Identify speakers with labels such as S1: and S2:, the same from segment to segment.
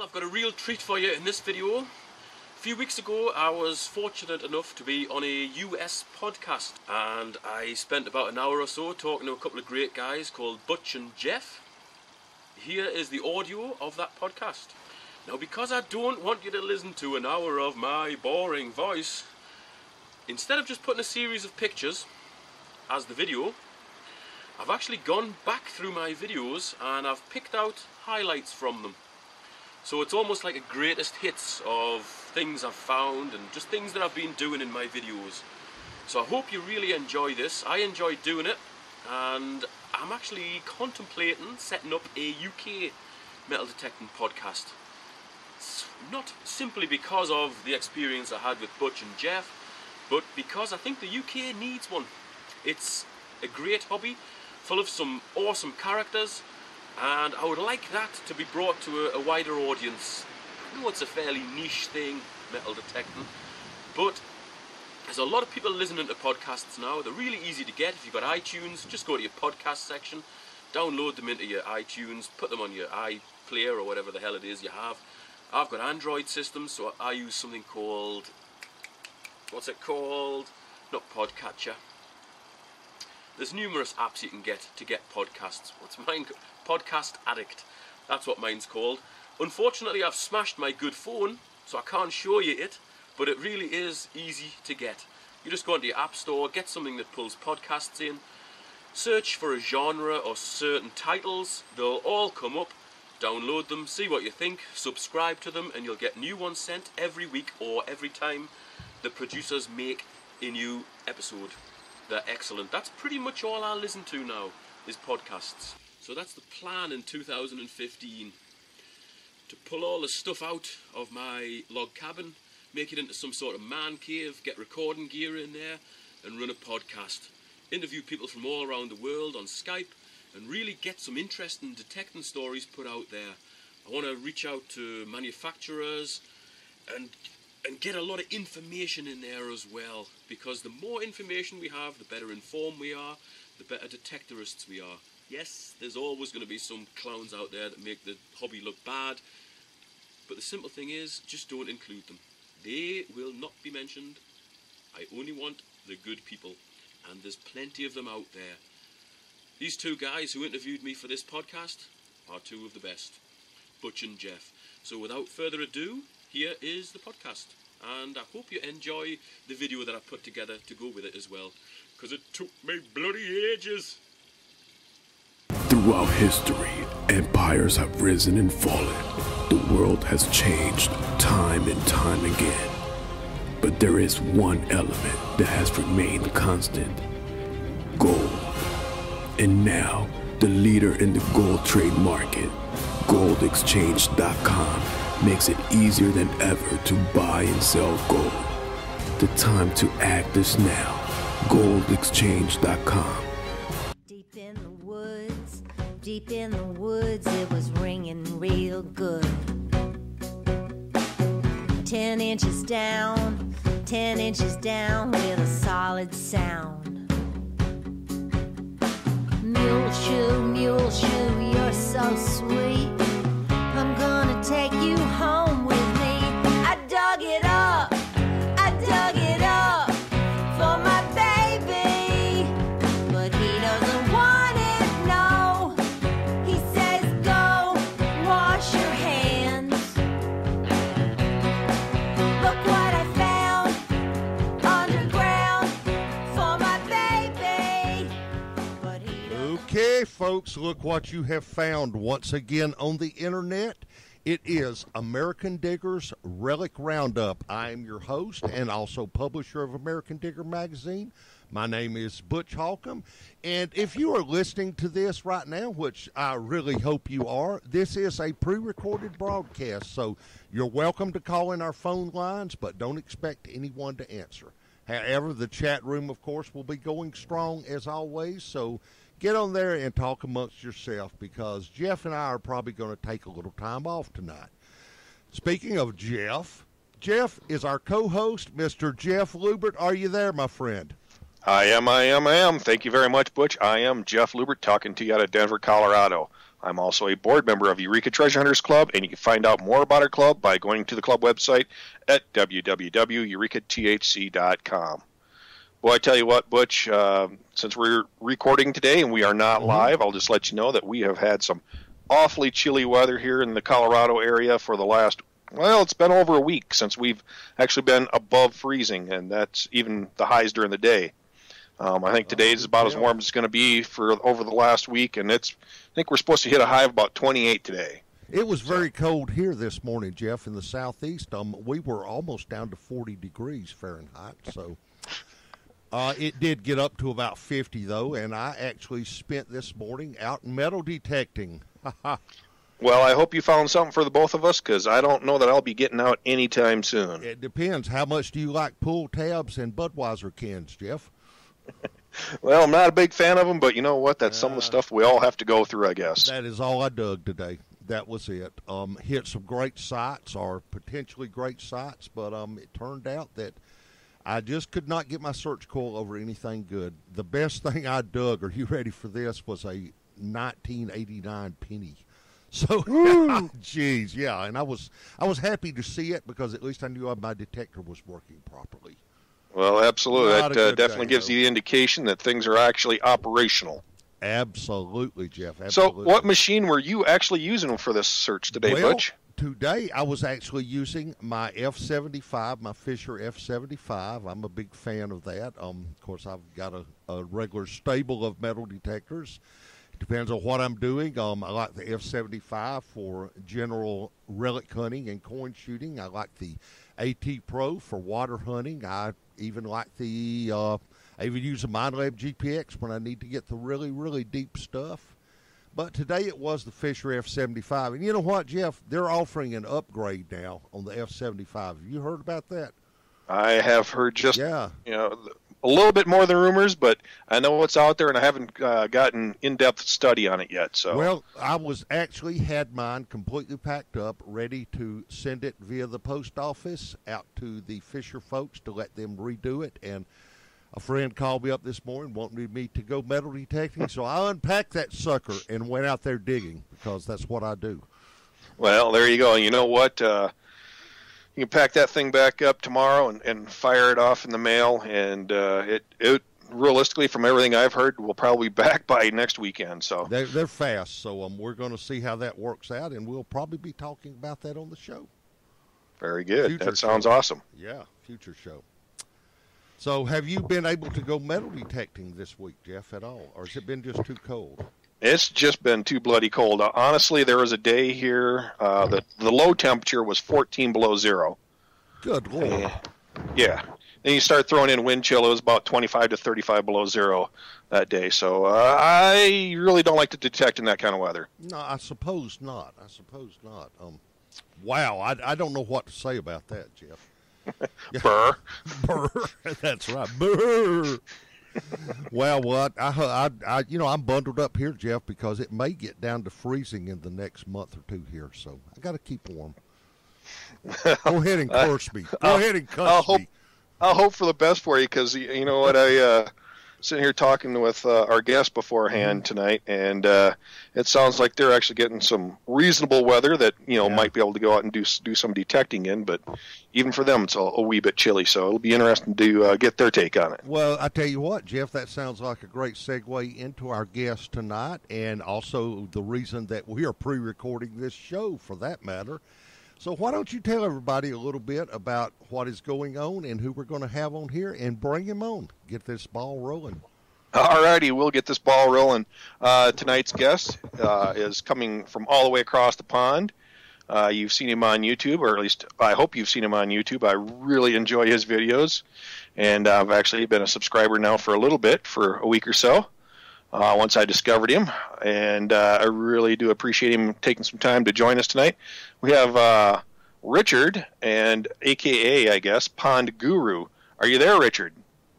S1: Well, I've got a real treat for you in this video. A few weeks ago, I was fortunate enough to be on a US podcast, and I spent about an hour or so talking to a couple of great guys called Butch and Jeff. Here is the audio of that podcast. Now, because I don't want you to listen to an hour of my boring voice, instead of just putting a series of pictures as the video, I've actually gone back through my videos and I've picked out highlights from them. So it's almost like a greatest hits of things I've found and just things that I've been doing in my videos. So I hope you really enjoy this. I enjoy doing it and I'm actually contemplating setting up a UK metal detecting podcast. It's not simply because of the experience I had with Butch and Jeff, but because I think the UK needs one. It's a great hobby, full of some awesome characters, and I would like that to be brought to a, a wider audience. I know it's a fairly niche thing, metal detecting, but there's a lot of people listening to podcasts now. They're really easy to get. If you've got iTunes, just go to your podcast section, download them into your iTunes, put them on your iPlayer or whatever the hell it is you have. I've got Android systems, so I use something called what's it called? Not Podcatcher. There's numerous apps you can get to get podcasts. What's mine? Podcast Addict. That's what mine's called. Unfortunately, I've smashed my good phone, so I can't show you it, but it really is easy to get. You just go into your app store, get something that pulls podcasts in, search for a genre or certain titles, they'll all come up, download them, see what you think, subscribe to them, and you'll get new ones sent every week or every time the producers make a new episode. They're excellent. That's pretty much all I listen to now is podcasts. So that's the plan in 2015 to pull all the stuff out of my log cabin, make it into some sort of man cave, get recording gear in there, and run a podcast. Interview people from all around the world on Skype and really get some interesting detecting stories put out there. I want to reach out to manufacturers and and get a lot of information in there as well because the more information we have the better informed we are the better detectorists we are yes there's always going to be some clowns out there that make the hobby look bad but the simple thing is just don't include them they will not be mentioned i only want the good people and there's plenty of them out there these two guys who interviewed me for this podcast are two of the best butch and jeff so without further ado here is the podcast. And I hope you enjoy the video that I put together to go with it as well. Because it took me bloody ages.
S2: Throughout history, empires have risen and fallen. The world has changed time and time again. But there is one element that has remained constant gold. And now, the leader in the gold trade market, goldexchange.com makes it easier than ever to buy and sell gold. The time to act is now. GoldExchange.com.
S3: deep in the woods, it was ringing real good. Ten inches down, ten inches down with a solid sound. Mule shoe, mule shoe, you're so sweet. I'm gonna take you home with me. I dug it up,
S4: folks, look what you have found once again on the internet. It is American Digger's Relic Roundup. I am your host and also publisher of American Digger magazine. My name is Butch Holcomb. And if you are listening to this right now, which I really hope you are, this is a pre recorded broadcast. So you're welcome to call in our phone lines, but don't expect anyone to answer. However, the chat room, of course, will be going strong as always. So get on there and talk amongst yourself because Jeff and I are probably going to take a little time off tonight. Speaking of Jeff, Jeff is our co host, Mr. Jeff Lubert. Are you there, my friend?
S5: I am, I am, I am. Thank you very much, Butch. I am Jeff Lubert talking to you out of Denver, Colorado. I'm also a board member of Eureka Treasure Hunters Club, and you can find out more about our club by going to the club website at www.eurekathc.com. Well, I tell you what, Butch, uh, since we're recording today and we are not live, I'll just let you know that we have had some awfully chilly weather here in the Colorado area for the last, well, it's been over a week since we've actually been above freezing, and that's even the highs during the day. Um, I think today is about as warm as it's going to be for over the last week, and it's. I think we're supposed to hit a high of about 28 today.
S4: It was very cold here this morning, Jeff, in the southeast. Um, we were almost down to 40 degrees Fahrenheit. So uh, it did get up to about 50, though, and I actually spent this morning out metal detecting.
S5: Well, I hope you found something for the both of us because I don't know that I'll be getting out anytime soon.
S4: it depends. How much do you like pull tabs and Budweiser cans, Jeff?
S5: Well, I'm not a big fan of them, but you know what? That's some of the stuff we all have to go through, I guess.
S4: That is all I dug today. That was it. Um, hit some great sites or potentially great sites, but um, it turned out that I just could not get my search coil over anything good. The best thing I dug, are you ready for this, was a 1989 penny. So, jeez, yeah, and I was I was happy to see it because at least I knew my detector was working properly.
S5: Well, absolutely.
S4: Not
S5: That uh, definitely
S4: day,
S5: gives
S4: though.
S5: you the indication that things are actually operational.
S4: Absolutely, Jeff.
S5: So, what machine were you actually using for this search today,
S4: well,
S5: Butch?
S4: Today I was actually using my F75, my Fisher F75. I'm a big fan of that. Um, of course, I've got a, a regular stable of metal detectors. Depends on what I'm doing. Um, I like the F75 for general relic hunting and coin shooting. I like the AT Pro for water hunting. I even like the. Uh, I even use a Minelab GPX when I need to get the really, really deep stuff. But today it was the Fisher F75. And you know what, Jeff? They're offering an upgrade now on the F75. Have you heard about that?
S5: I have heard just
S4: Yeah.
S5: you know a little bit more than rumors, but I know what's out there, and I haven't uh, gotten in-depth study on it yet. So,
S4: Well, I was actually had mine completely packed up, ready to send it via the post office out to the Fisher folks to let them redo it. And a friend called me up this morning wanting me to go metal detecting, so I unpacked that sucker and went out there digging because that's what I do.
S5: well, there you go. You know what? Uh, you can pack that thing back up tomorrow and, and fire it off in the mail, and uh, it it realistically, from everything I've heard, will probably be back by next weekend. So,
S4: They're, they're fast, so um, we're going to see how that works out, and we'll probably be talking about that on the show.
S5: very good.
S4: Future
S5: that sounds
S4: show.
S5: awesome.
S4: Yeah, future show. So, have you been able to go metal detecting this week, Jeff, at all, or has it been just too cold?
S5: It's just been too bloody cold. Uh, honestly, there was a day here. Uh, the the low temperature was 14 below zero.
S4: Good lord!
S5: Yeah. Yeah. Then you start throwing in wind chill. It was about 25 to 35 below zero that day. So uh, I really don't like to detect in that kind of weather.
S4: No, I suppose not. I suppose not. Um, wow, I, I don't know what to say about that, Jeff.
S5: Burr.
S4: Brr. That's right. Brr. well, what I, I, I, you know, I'm bundled up here, Jeff, because it may get down to freezing in the next month or two here. So I got to keep warm. Go ahead and curse me. Go
S5: I'll-
S4: ahead and curse
S5: I'll hope-
S4: me.
S5: I'll hope for the best for you because you know what I uh, sitting here talking with uh, our guest beforehand tonight, and uh, it sounds like they're actually getting some reasonable weather that you know
S4: Yeah.
S5: might be able to go out and do do some detecting in. But even for them, it's a, a wee bit chilly. So it'll be interesting to uh, get their take on it.
S4: Well, I tell you what, Jeff, that sounds like a great segue into our guest tonight, and also the reason that we are pre-recording this show, for that matter. So why don't you tell everybody a little bit about what is going on and who we're going to have on here, and bring him on, get this ball rolling.
S5: All righty, we'll get this ball rolling. Uh, tonight's guest uh, is coming from all the way across the pond. Uh, you've seen him on YouTube, or at least I hope you've seen him on YouTube. I really enjoy his videos, and I've actually been a subscriber now for a little bit, for a week or so. Uh, once I discovered him, and uh, I really do appreciate him taking some time to join us tonight. We have uh, Richard, and AKA, I guess, Pond Guru. Are you there, Richard?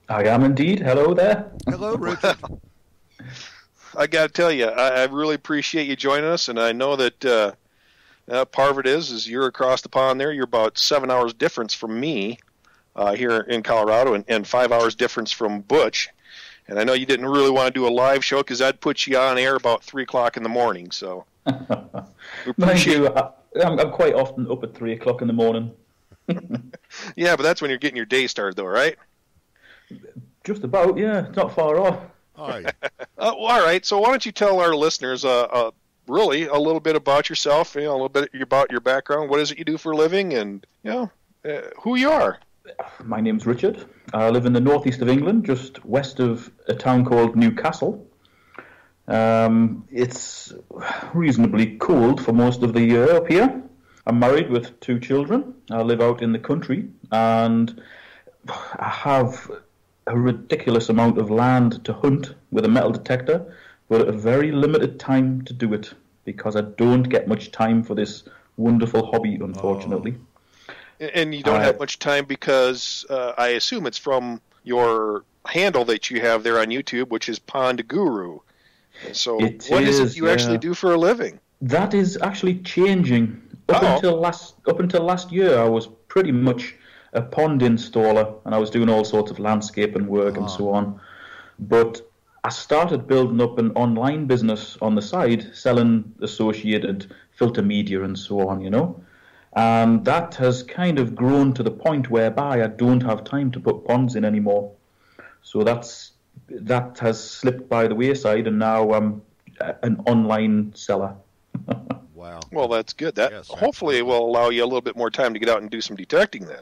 S6: I am indeed. Hello there.
S4: Hello, Richard.
S5: I got to tell you, I, I really appreciate you joining us, and I know that uh, uh, part of it is is you're across the pond there. You're about seven hours difference from me uh, here in Colorado, and, and five hours difference from Butch. And I know you didn't really want to do a live show because I'd put you on air about three o'clock in the morning. So We appreciate-
S6: you, I, I'm, I'm quite often up at three o'clock in the morning.
S5: Yeah, but that's when you're getting your day started, though, right?
S6: Just about, yeah. It's not far off.
S4: All right.
S5: Uh, well, all right. So why don't you tell our listeners, uh, uh, really, a little bit about yourself? You know, a little bit about your background. What is it you do for a living, and you know, uh, who you are.
S6: My name's Richard. I live in the northeast of England, just west of a town called Newcastle. Um, it's reasonably cold for most of the year up here. I'm married with two children. I live out in the country, and I have a ridiculous amount of land to hunt with a metal detector, but a very limited time to do it because I don't get much time for this wonderful hobby, unfortunately.
S5: And you don't
S6: Uh,
S5: have much time because uh, I assume it's from your handle that you have there on YouTube, which is Pond Guru. So,
S6: It
S5: what is
S6: is,
S5: it you actually do for a living?
S6: That is actually changing. Up
S5: Uh-oh.
S6: until last up until last year, I was pretty much a pond installer, and I was doing all sorts of landscaping work and so on. But I started building up an online business on the side, selling associated filter media and so on. You know, and that has kind of grown to the point whereby I don't have time to put ponds in anymore. So that's that has slipped by the wayside, and now I'm an online seller.
S4: Wow.
S5: Well, that's good. That
S4: Yes,
S5: hopefully it will allow you a little bit more time to get out and do some detecting. Then.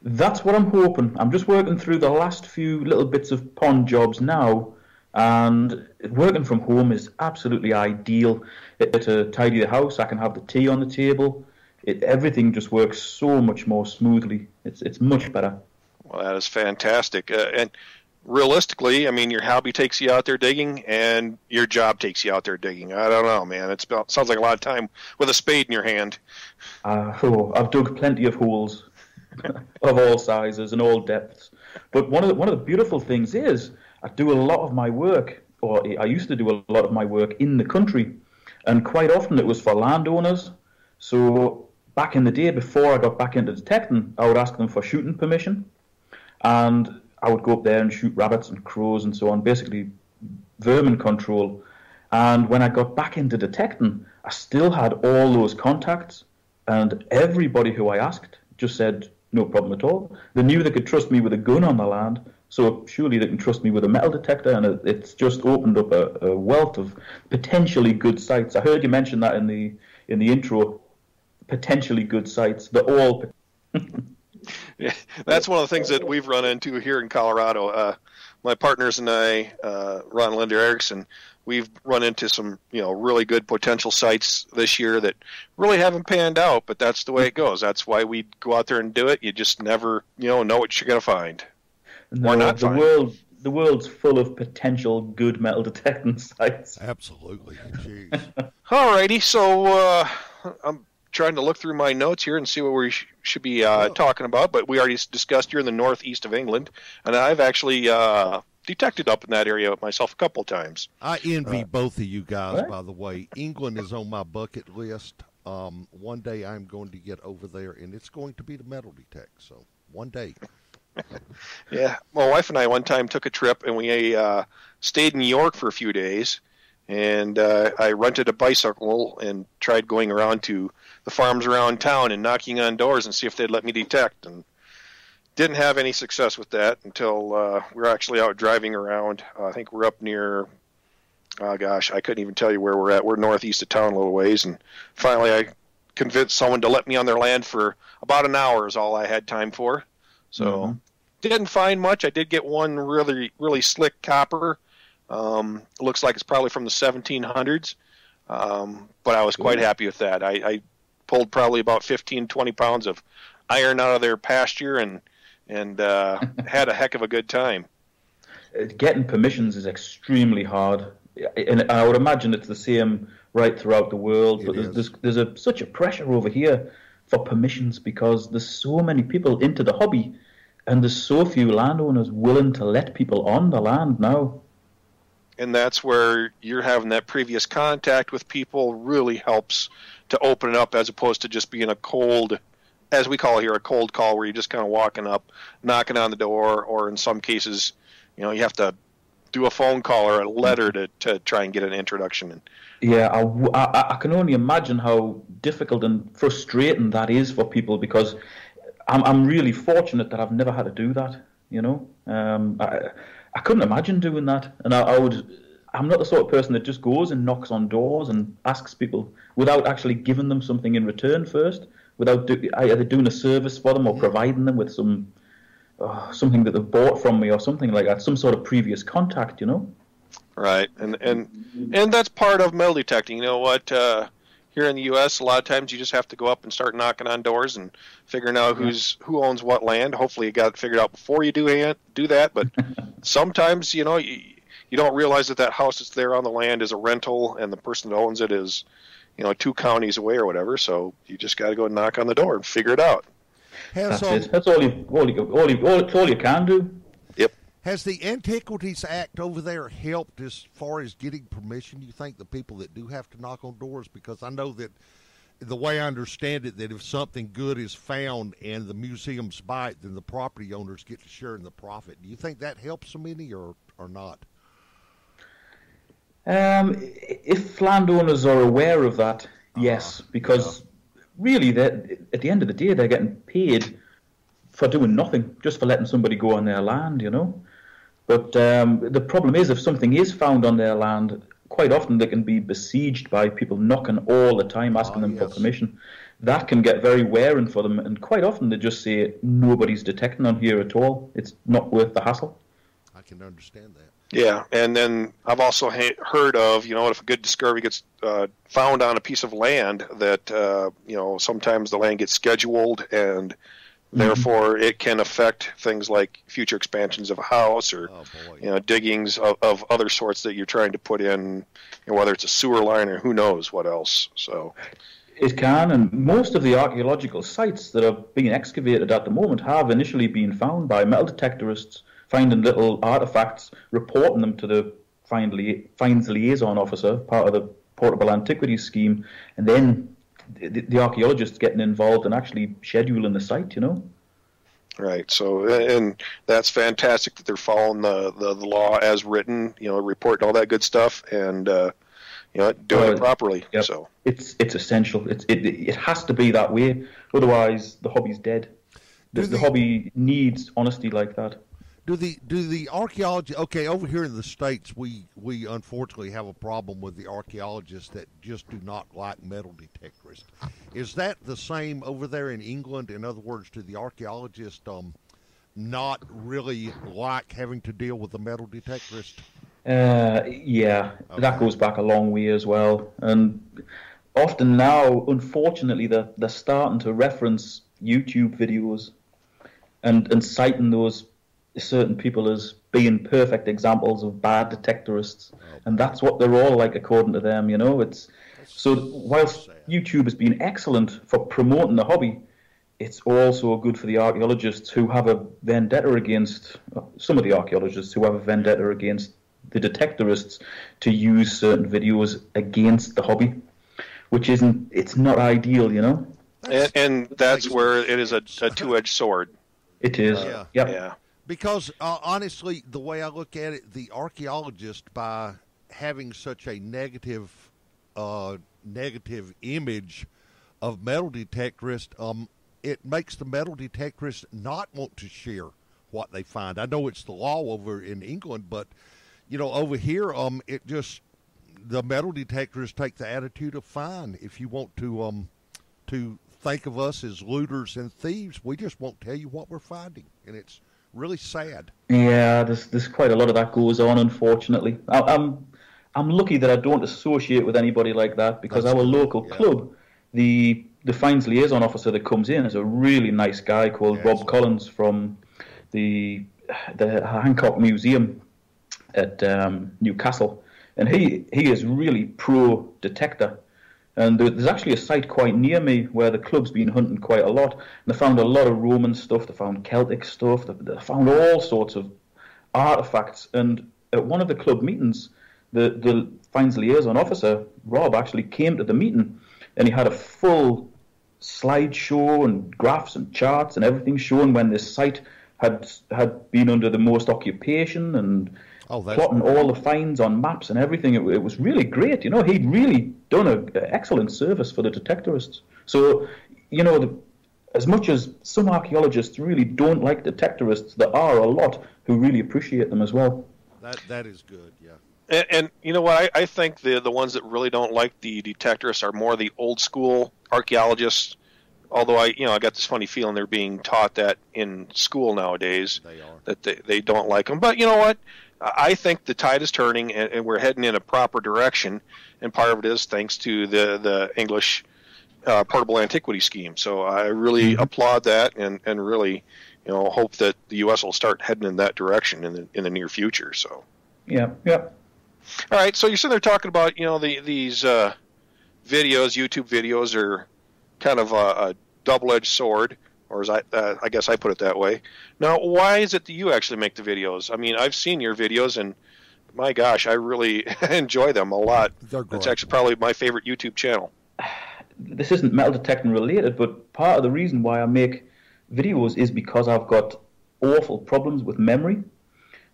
S6: That's what I'm hoping. I'm just working through the last few little bits of pond jobs now, and working from home is absolutely ideal. It, to tidy the house, I can have the tea on the table. It, everything just works so much more smoothly. It's it's much better.
S5: Well, that is fantastic. Uh, and realistically, I mean, your hobby takes you out there digging, and your job takes you out there digging. I don't know, man. It sounds like a lot of time with a spade in your hand.
S6: Uh, oh, I've dug plenty of holes of all sizes and all depths. But one of the, one of the beautiful things is I do a lot of my work, or I used to do a lot of my work in the country, and quite often it was for landowners. So back in the day, before I got back into detecting, I would ask them for shooting permission, and I would go up there and shoot rabbits and crows and so on, basically vermin control. And when I got back into detecting, I still had all those contacts, and everybody who I asked just said no problem at all. They knew they could trust me with a gun on the land, so surely they can trust me with a metal detector, and it, it's just opened up a, a wealth of potentially good sites. I heard you mention that in the in the intro. Potentially good sites. They're all
S5: Yeah, that's one of the things that we've run into here in Colorado. Uh, my partners and I, uh, Ron Linder Erickson, we've run into some, you know, really good potential sites this year that really haven't panned out. But that's the way it goes. That's why we go out there and do it. You just never, you know, know what you're gonna find.
S6: no,
S5: not
S6: the
S5: find?
S6: world. The world's full of potential good metal detecting sites.
S4: Absolutely. Jeez.
S5: Alrighty, so uh, I'm trying to look through my notes here and see what we sh- should be uh,
S4: Oh.
S5: talking about. But we already discussed you're in the northeast of England, and I've actually uh, detected up in that area myself a couple times.
S4: I envy both of you guys,
S6: What?
S4: by the way. England is on my bucket list. Um, one day I'm going to get over there, and it's going to be the metal detect. So one day.
S5: Yeah, my wife and I one time took a trip, and we uh, stayed in New York for a few days. And uh, I rented a bicycle and tried going around to the farms around town and knocking on doors and see if they'd let me detect. And didn't have any success with that until uh, we were actually out driving around. Uh, I think we're up near. Oh gosh, I couldn't even tell you where we're at. We're northeast of town a little ways, and finally I convinced someone to let me on their land for about an hour is all I had time for. So
S6: Mhm.
S5: didn't find much. I did get one really really slick copper. Um, it looks like it's probably from the 1700s, um, but I was quite happy with that. I, I pulled probably about 15, 20 pounds of iron out of their pasture and and uh, had a heck of a good time.
S6: Uh, Getting permissions is extremely hard, and I would imagine it's the same right throughout the world.
S4: It
S6: but there's, there's there's a such a pressure over here for permissions because there's so many people into the hobby, and there's so few landowners willing to let people on the land now.
S5: And that's where you're having that previous contact with people really helps to open it up as opposed to just being a cold as we call here a cold call where you're just kind of walking up knocking on the door or in some cases you know you have to do a phone call or a letter to, to try and get an introduction. And
S6: Yeah, I can only imagine how difficult and frustrating that is for people because I'm, I'm really fortunate that I've never had to do that. You know, um, I, I couldn't imagine doing that, and I, I would. I'm not the sort of person that just goes and knocks on doors and asks people without actually giving them something in return first, without do, either doing a service for them or providing them with some uh, something that they've bought from me or something like that, some sort of previous contact. You know.
S5: Right, and and and that's part of metal detecting. You know what? Uh, here in the U.S., a lot of times you just have to go up and start knocking on doors and figuring out who's who owns what land. Hopefully, you got it figured out before you do do that. But sometimes, you know, you, you don't realize that that house that's there on the land is a rental, and the person that owns it is, you know, two counties away or whatever. So you just got to go and knock on the door and figure it out.
S6: That's it. That's all you, all you, all you, all, it's all you can do.
S4: Has the Antiquities Act over there helped as far as getting permission? You think the people that do have to knock on doors? Because I know that the way I understand it, that if something good is found and the museums buy it, then the property owners get to share in the profit. Do you think that helps them any or, or not?
S6: Um, if landowners are aware of that, yes, because really, they're- at the end of the day, they're getting paid for doing nothing, just for letting somebody go on their land, you know. But um, the problem is, if something is found on their land, quite often they can be besieged by people knocking all the time, asking
S4: Ah,
S6: them for permission. That can get very wearing for them, and quite often they just say, "Nobody's detecting on here at all. It's not worth the hassle."
S4: I can understand that.
S5: Yeah, and then I've also ha- heard of you know if a good discovery gets uh, found on a piece of land that uh, you know sometimes the land gets scheduled and Mm-hmm. therefore it can affect things like future expansions of a house or
S4: Oh,
S5: you know diggings of, of other sorts that you're trying to put in, you know, whether it's a sewer line or who knows what else. So
S6: It can, and most of the archaeological sites that are being excavated at the moment have initially been found by metal detectorists finding little artifacts, reporting them to the find lia- finds liaison officer, part of the portable antiquities scheme, and then the, the archaeologists getting involved and actually scheduling the site. You know.
S5: Right. So, and that's fantastic that they're following the, the, the law as written, you know, reporting all that good stuff and, uh, you know, doing
S6: Uh,
S5: it properly.
S6: Yep.
S5: So,
S6: It's it's essential. It's it it has to be that way. Otherwise, the hobby's dead. The, the
S4: the-
S6: hobby needs honesty like that.
S4: Do the do the archaeology okay over here in the states we we unfortunately have a problem with the archaeologists that just do not like metal detectors Is that the same over there in England? In other words, do the archaeologists um not really like having to deal with the metal detectorist?
S6: Uh, yeah, that goes back a long way as well. And often now, unfortunately, they're, they're starting to reference YouTube videos and, and citing those certain people as being perfect examples of bad detectorists. And that's what they're all like, according to them, you know? It's So, whilst YouTube has been excellent for promoting the hobby, it's also good for the archaeologists who have a vendetta against uh, some of the archaeologists who have a vendetta against the detectorists to use certain videos against the hobby, which isn't it's not ideal, you know.
S5: and, and that's where it is a, a two-edged sword.
S6: It is.
S4: Yeah.
S6: Yep.
S5: Yeah.
S4: Because uh, honestly, the way I look at it, the archaeologist, by having such a negative, uh, negative image of metal detectorists, um, it makes the metal detectorists not want to share what they find. I know it's the law over in England, but you know, over here, um, it just the metal detectors take the attitude of fine. If you want to, um, to think of us as looters and thieves, we just won't tell you what we're finding, and it's really sad.
S6: Yeah, there's there's quite a lot of that goes on, unfortunately. I, I'm I'm lucky that I don't associate with anybody like that because
S4: That's
S6: our
S4: good,
S6: local
S4: yeah.
S6: club, the the finds liaison officer that comes in is a really nice guy called
S4: Yeah,
S6: Rob. Collins from the the Hancock Museum at um, Newcastle, and he he is really pro detector. And there's actually a site quite near me where the club's been hunting quite a lot. And they found a lot of Roman stuff. They found Celtic stuff. They, found all sorts of artifacts. And at one of the club meetings, the the finds liaison officer Rob actually came to the meeting, and he had a full slideshow and graphs and charts and everything showing when this site had had been under the most occupation and
S4: Oh, that's
S6: plotting all the finds on maps and everything. It, it was really great. You know, he'd really done an excellent service for the detectorists. So, you know, the, as much as some archaeologists really don't like detectorists, there are a lot who really appreciate them as well.
S4: that that is good. Yeah.
S5: And, and you know what? I, I think the the ones that really don't like the detectorists are more the old school archaeologists. Although I, you know, I got this funny feeling they're being taught that in school nowadays
S4: They are.
S5: that they, they don't like them. But you know what? I think the tide is turning and, and we're heading in a proper direction. And part of it is thanks to the the English uh, portable antiquity scheme. So I really applaud that and, and really, you know, hope that the U.S. will start heading in that direction in the in the near future. So.
S6: Yeah, yeah.
S5: All right, so you're sitting there talking about you know the, these uh, videos, YouTube videos are kind of a, a double-edged sword, or as I uh, I guess I put it that way. Now, why is it that you actually make the videos? I mean, I've seen your videos, and my gosh, I really enjoy them a lot.
S4: They're
S5: That's
S4: great.
S5: actually probably my favorite YouTube channel.
S6: this isn't metal detecting related, but part of the reason why I make videos is because I've got awful problems with memory.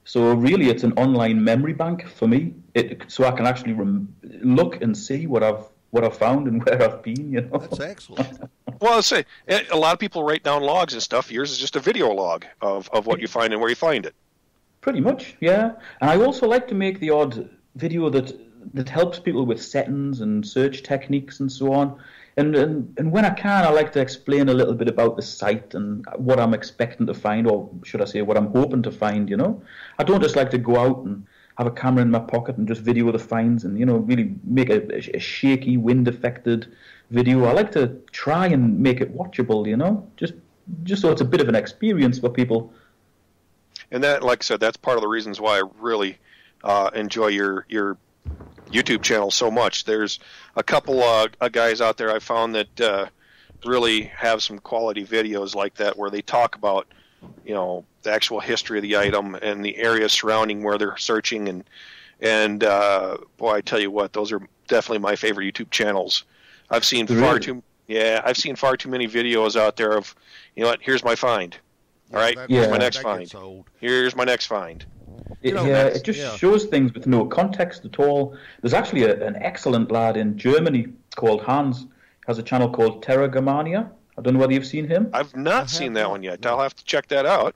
S6: So really, it's an online memory bank for me. It, so I can actually rem- look and see what I've what I've found and where I've been. You know,
S4: That's excellent.
S5: Well, let's say eh, a lot of people write down logs and stuff. Yours is just a video log of, of what you find and where you find it.
S6: pretty much, yeah. And I also like to make the odd video that that helps people with settings and search techniques and so on. And, and and when I can, I like to explain a little bit about the site and what I'm expecting to find, or should I say, what I'm hoping to find. You know, I don't just like to go out and have a camera in my pocket and just video the finds and you know really make a, a shaky, wind-affected video. I like to try and make it watchable. You know, just just so it's a bit of an experience for people.
S5: and that, like I said, that's part of the reasons why I really uh, enjoy your your YouTube channel so much. There's a couple uh, guys out there I found that uh, really have some quality videos like that where they talk about you know the actual history of the item and the area surrounding where they're searching and and uh, boy, I tell you what, those are definitely my favorite YouTube channels. I've seen far too yeah, I've seen far too many videos out there of you know what, here's my find. All right,
S4: That-
S5: here's
S6: Yeah.
S5: my next find.
S4: old.
S5: Here's my next find.
S6: It,
S4: You know,
S6: yeah, it just
S4: yeah.
S6: shows things with no context at all. There's actually a, an excellent lad in Germany called Hans. Has a channel called Terra Germania. I don't know whether you've seen him.
S5: I've not
S4: have
S5: seen that one yet. I'll have to check that out.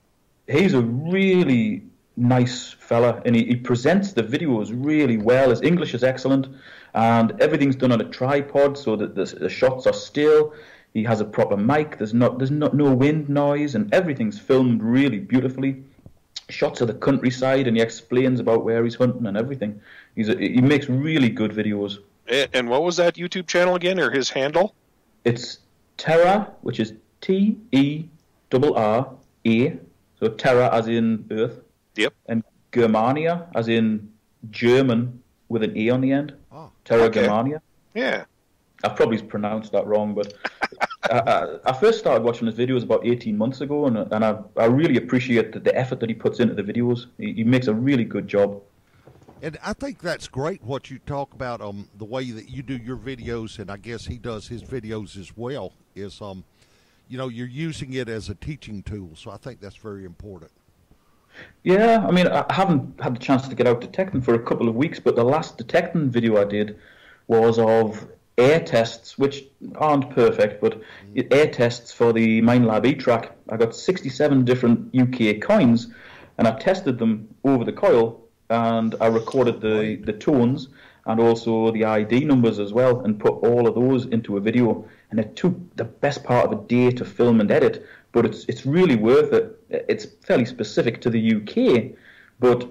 S6: He's a really nice fella, and he, he presents the videos really well. His English is excellent, and everything's done on a tripod so that the, the shots are still. He has a proper mic. There's not there's not no wind noise, and everything's filmed really beautifully. Shots of the countryside, and he explains about where he's hunting and everything. He's a, he makes really good videos.
S5: And what was that YouTube channel again, or his handle?
S6: It's Terra, which is T E R R A, so Terra as in Earth,
S5: Yep.
S6: and Germania as in German with an E on the end.
S4: Oh,
S6: Terra
S5: okay.
S6: Germania.
S5: Yeah.
S6: I've probably pronounced that wrong, but I, I, I first started watching his videos about 18 months ago, and, and I, I really appreciate the, the effort that he puts into the videos. He, he makes a really good job.
S4: And I think that's great what you talk about um the way that you do your videos and I guess he does his videos as well is um you know you're using it as a teaching tool so I think that's very important.
S6: Yeah, I mean, I haven't had the chance to get out detecting for a couple of weeks, but the last detecting video I did was of air tests, which aren't perfect, but mm-hmm. air tests for the Minelab E-Trac. I got 67 different UK coins, and I tested them over the coil, and I recorded the, the tones and also the ID numbers as well, and put all of those into a video. And it took the best part of a day to film and edit, but it's it's really worth it. It's fairly specific to the UK, but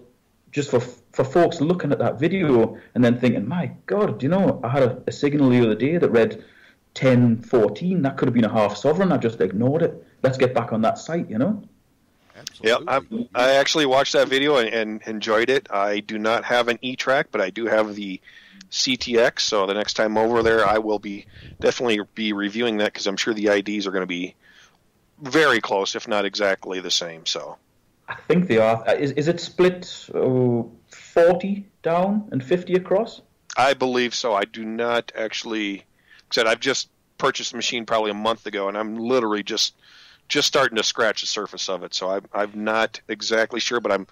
S6: just for for folks looking at that video and then thinking, my God, do you know, I had a, a signal the other day that read 10, 14. That could have been a half sovereign. I just ignored it. Let's get back on that site, you know.
S5: Yeah, I, I actually watched that video and, and enjoyed it. I do not have an E Trac, but I do have the CTX. So the next time over there, I will be definitely be reviewing that because I'm sure the IDs are going to be very close, if not exactly the same. So
S6: I think they are. Uh, Is, is it split oh, 40 down and 50 across?
S5: I believe so. I do not actually. Said I've just purchased the machine probably a month ago, and I'm literally just just starting to scratch the surface of it. So I'm I'm not exactly sure, but I'm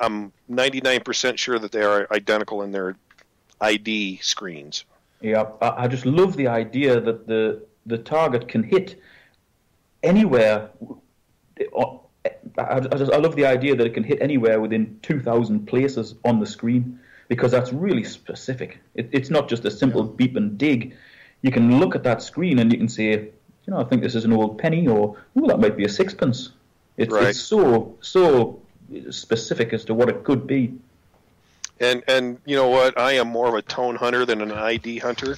S5: I'm 99% sure that they are identical in their ID screens.
S6: Yeah, I, I just love the idea that the the target can hit anywhere. I, just, I love the idea that it can hit anywhere within 2,000 places on the screen because that's really specific. It, it's not just a simple beep and dig. You can look at that screen and you can say, you know, I think this is an old penny, or oh, that might be a sixpence. It's,
S5: Right.
S6: it's so so specific as to what it could be.
S5: And and you know what? I am more of a tone hunter than an ID hunter.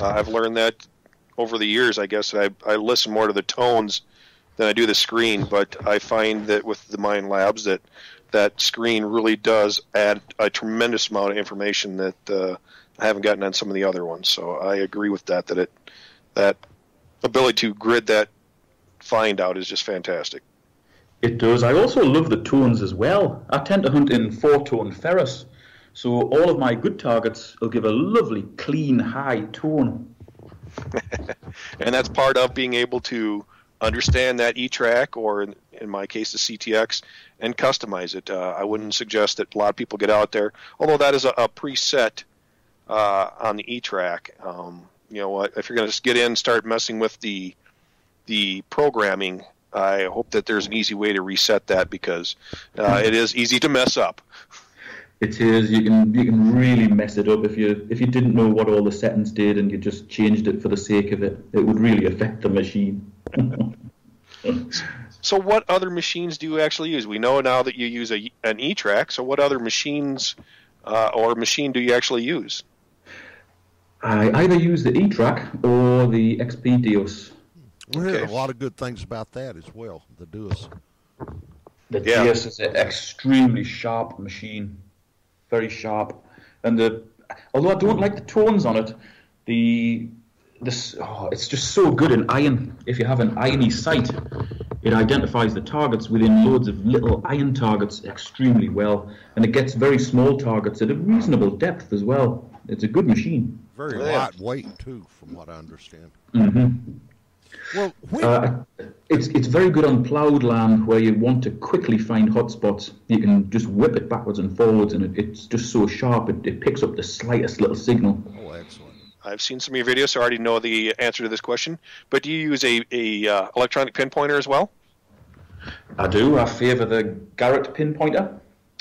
S5: Uh, I've learned that over the years. I guess I I listen more to the tones than I do the screen. But I find that with the Minelabs that that screen really does add a tremendous amount of information that uh, I haven't gotten on some of the other ones. So I agree with that. That it that ability to grid that find out is just fantastic.
S6: It does. I also love the tones as well. I tend to hunt in four tone ferrous, so all of my good targets will give a lovely, clean, high tone.
S5: and that's part of being able to understand that E-Trac or in, in my case the CTX and customize it. Uh, I wouldn't suggest that a lot of people get out there, although that is a, a preset uh, on the E-Trac. Um, you know what? If you're going to just get in, and start messing with the the programming. I hope that there's an easy way to reset that because uh, it is easy to mess up.
S6: It is. You can you can really mess it up if you if you didn't know what all the settings did and you just changed it for the sake of it. It would really affect the machine.
S5: So, what other machines do you actually use? We know now that you use a, an E-Trac. So, what other machines uh, or machine do you actually use?
S6: I either use the E-Trac or the XP Deus.
S4: We're hearing
S5: Okay.
S4: a lot of good things about that as well. The Deus.
S6: The
S5: Yeah.
S6: Deus is an extremely sharp machine, very sharp, and the although I don't like the tones on it, the this oh, it's just so good in iron. If you have an irony sight, it identifies the targets within loads of little iron targets extremely well, and it gets very small targets at a reasonable depth as well. It's a good machine.
S4: Very
S5: Yeah.
S4: lightweight too, from what I understand.
S6: hmm
S4: Well, when,
S6: Uh, it's it's very good on ploughed land where you want to quickly find hotspots. You can just whip it backwards and forwards, and it, it's just so sharp. It, it picks up the slightest little signal.
S4: oh, excellent.
S5: I've seen some of your videos, so I already know the answer to this question. But do you use a, a uh, electronic pinpointer as well?
S6: I do. I favour the Garrett pinpointer.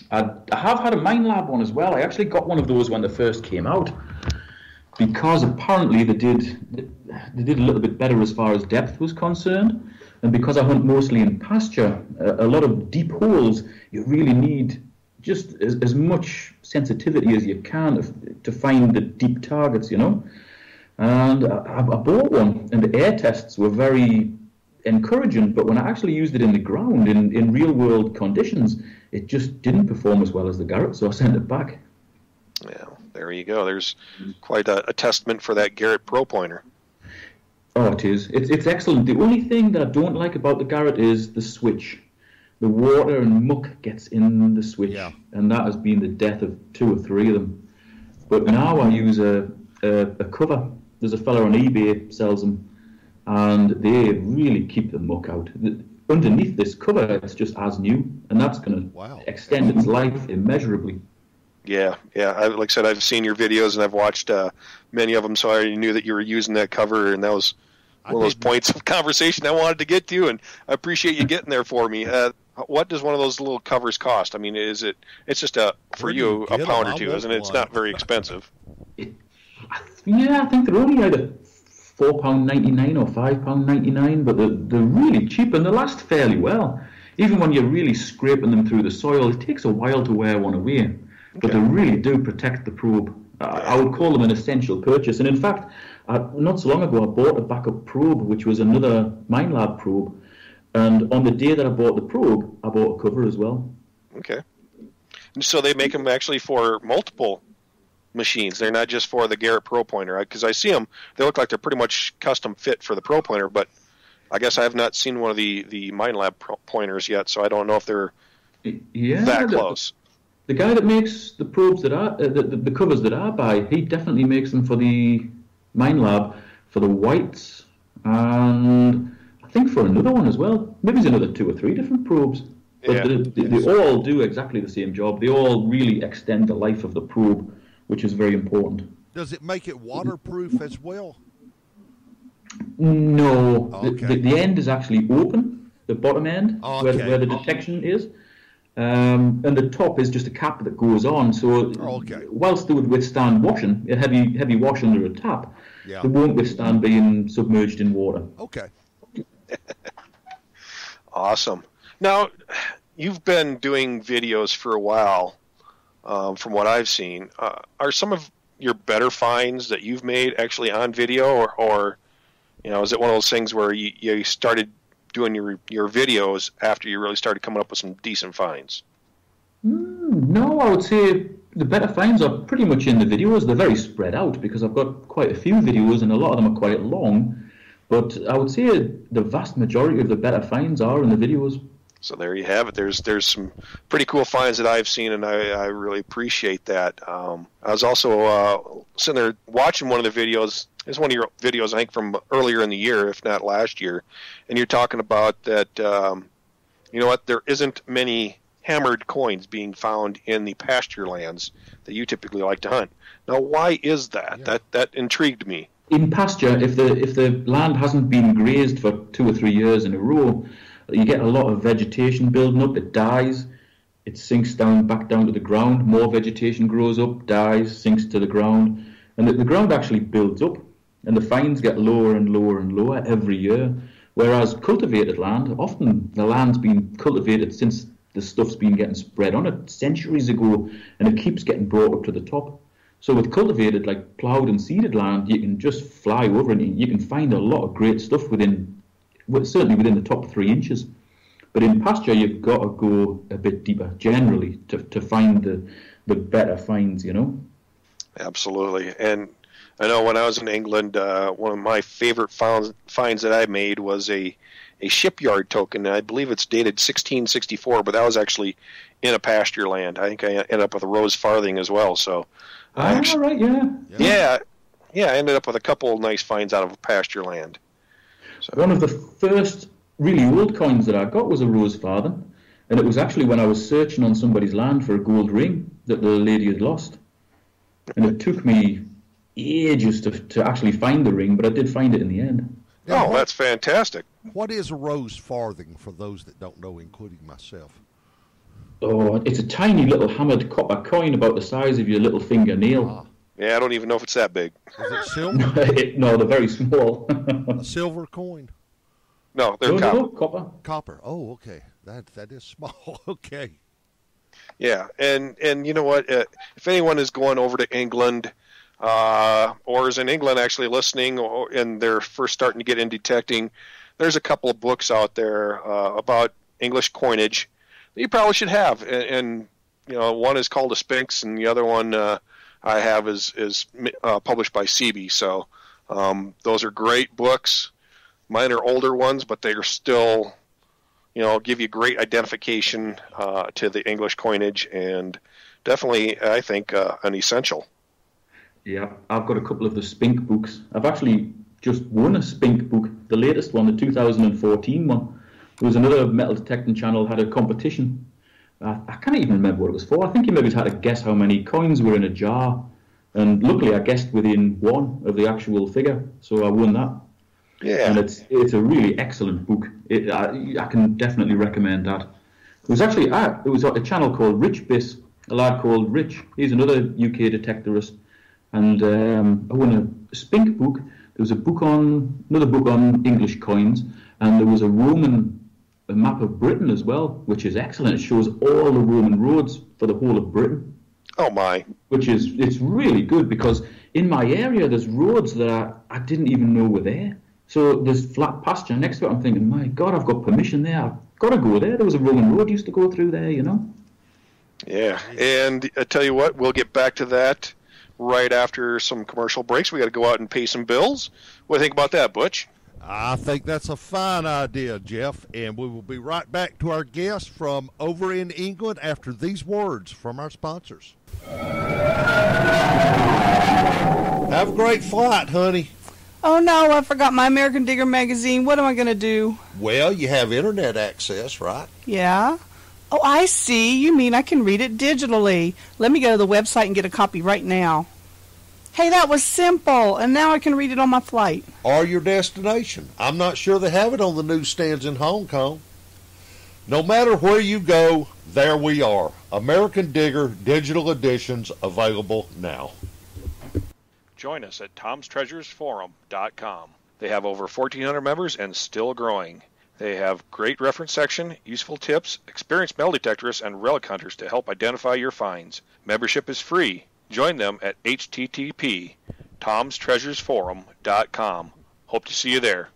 S6: I, I have had a Minelab one as well. I actually got one of those when they first came out because apparently they did they did a little bit better as far as depth was concerned. And because I hunt mostly in pasture, a, a lot of deep holes, you really need just as, as much sensitivity as you can to, to find the deep targets, you know. And I, I bought one, and the air tests were very encouraging. But when I actually used it in the ground, in, in real world conditions, it just didn't perform as well as the Garrett, so I sent it back.
S5: Yeah, there you go. There's quite a, a testament for that Garrett Pro pointer.
S6: Oh, it is. It's, it's excellent. The only thing that I don't like about the Garrett is the switch. The water and muck gets in the switch,
S4: Yeah.
S6: and that has been the death of two or three of them. But now I use a, a, a cover. There's a fella on eBay sells them, and they really keep the muck out. The- underneath this cover, it's just as new, and that's going to
S4: Wow.
S6: extend its life immeasurably.
S5: Yeah, yeah. I, like I said, I've seen your videos and I've watched uh, many of them, so I already knew that you were using that cover, and that was one of those points of conversation I wanted to get to, and I appreciate you getting there for me. Uh, what does one of those little covers cost? I mean, is it? It's just a for
S4: Where
S5: you
S4: you
S5: a
S4: get 'em?
S5: pound or two, isn't it? It's
S4: one.
S5: not very expensive.
S6: Yeah, I think they're only either four pound ninety nine or five pound ninety nine, but they're, they're really cheap and they last fairly well. Even when you're really scraping them through the soil, it takes a while to wear one away, but they really do protect the probe. I I would call them an essential purchase, and in fact, uh, not so long ago, I bought a backup probe, which was another Minelab probe, and on the day that I bought the probe, I bought a cover as well.
S5: Okay. And so they make them actually for multiple machines. They're not just for the Garrett Pro Pointer because I see them. They look like they're pretty much custom fit for the Pro Pointer, but I guess I have not seen one of the the Minelab Pro pointers yet, so I don't know if they're
S6: Yeah,
S5: that close.
S6: The guy that makes the probes that I, uh, the, the, the covers that I buy, he definitely makes them for the Minelab, for the whites, and I think for another one as well. Maybe there's another two or three different probes. But
S5: Yeah.
S6: they, they, they all do exactly the same job. They all really extend the life of the probe, which is very important.
S4: Does it make it waterproof as well?
S6: No, the,
S4: Okay.
S6: the, the end is actually open, the bottom end, where, where the detection is. Um, and the top is just a cap that goes on. So,
S4: Okay.
S6: whilst they would withstand washing, a heavy heavy wash under a tap,
S4: Yeah.
S6: they won't withstand being submerged in water.
S4: Okay.
S5: Awesome. Now, you've been doing videos for a while, um, from what I've seen. Uh, are some of your better finds that you've made actually on video, or, or you know, is it one of those things where you, you started doing your your videos after you really started coming up with some decent finds?
S6: No, I would say the better finds are pretty much in the videos. They're very spread out because I've got quite a few videos and a lot of them are quite long. But I would say the vast majority of the better finds are in the videos.
S5: So there you have it. There's there's some pretty cool finds that I've seen, and I, I really appreciate that. Um, I was also uh, sitting there watching one of the videos. It's one of your videos, I think, from earlier in the year, if not last year, and you're talking about that. Um, you know what? There isn't many hammered coins being found in the pasture lands that you typically like to hunt. Now, why is that? That that intrigued me.
S6: In pasture, if the if the land hasn't been grazed for two or three years in a row, you get a lot of vegetation building up. It dies, it sinks down back down to the ground. More vegetation grows up, dies, sinks to the ground, and the, the ground actually builds up, and the fines get lower and lower and lower every year. Whereas cultivated land, often the land's been cultivated since the stuff's been getting spread on it centuries ago, and it keeps getting brought up to the top. So with cultivated, like ploughed and seeded land, you can just fly over and you can find a lot of great stuff within, certainly within the top three inches. But in pasture, you've got to go a bit deeper generally to, to find the the better finds, you know.
S5: Absolutely. And I know when I was in England, uh, one of my favorite finds, finds that I made was a, a shipyard token. I believe it's dated 1664, but that was actually in a pasture land. I think I ended up with a rose farthing as well. So, I
S6: Ah,
S5: actu-
S6: right, yeah.
S5: yeah, yeah, I ended up with a couple nice finds out of pasture land. So.
S6: One of the first really old coins that I got was a rose farthing, and it was actually when I was searching on somebody's land for a gold ring that the lady had lost. And it took me ages to, to actually find the ring, but I did find it in the end.
S4: Now,
S5: oh,
S4: what-
S5: that's fantastic.
S4: What is a rose farthing for those that don't know, including myself?
S6: Oh, it's a tiny little hammered copper coin about the size of your little fingernail.
S5: Yeah, I don't even know if it's that big.
S4: Is it silver?
S6: It- no, they're very small.
S4: a silver coin?
S5: No, they're
S6: no,
S5: copper.
S6: no, copper.
S4: Copper. Oh, okay. That that is small. okay.
S5: Yeah, and and you know what? Uh, if anyone is going over to England, uh, or is in England actually listening, or, and they're first starting to get in detecting, there's a couple of books out there uh, about English coinage that you probably should have. And, and you know, one is called a Spink, and the other one uh, I have is is uh, published by Seaby. So um, those are great books. Mine are older ones, but they are still you know, give you great identification uh, to the English coinage, and definitely, I think, uh, an essential.
S6: Yeah, I've got a couple of the Spink books. I've actually just won a Spink book, the latest one, the 2014 one. There was another metal detecting channel had a competition. I, I can't even remember what it was for. I think you maybe had to guess how many coins were in a jar, and luckily I guessed within one of the actual figure, so I won that.
S5: Yeah,
S6: and it's it's a really excellent book. It, I, I can definitely recommend that. It was actually uh, it was a channel called Rich Biss, a lad called Rich. He's another UK detectorist, and um, I won a Spink book. There was a book on another book on English coins, and there was a Roman a map of Britain as well, which is excellent. It shows all the Roman roads for the whole of Britain
S5: oh my,
S6: which is it's really good because in my area there's roads that I, I didn't even know were there. So there's flat pasture next to it. I'm thinking, my God, I've got permission there. I've got to go there. There was a Roman road used to go through there, you know.
S5: yeah. And I tell you what, we'll get back to that right after some commercial breaks. We got to go out and pay some bills. What do you think about that, Butch?
S4: I think that's a fine idea, Jeff, and we will be right back to our guest from over in England after these words from our sponsors. Have a great flight, honey.
S7: Oh no, I forgot my American Digger magazine. What am I going to do?
S4: Well, you have internet access, right?
S7: Yeah? Oh, I see. You mean I can read it digitally. Let me go to the website and get a copy right now. Hey, that was simple, and now I can read it on my flight.
S4: Or your destination. I'm not sure they have it on the newsstands in Hong Kong. No matter where you go, there we are. American Digger digital editions available now.
S5: Join us at tomstreasuresforum.com. They have over 1,400 members and still growing. They have great reference section, useful tips, experienced metal detectorists, and relic hunters to help identify your finds. Membership is free. Join them at http tomstreasuresforum.com. Hope to see you there.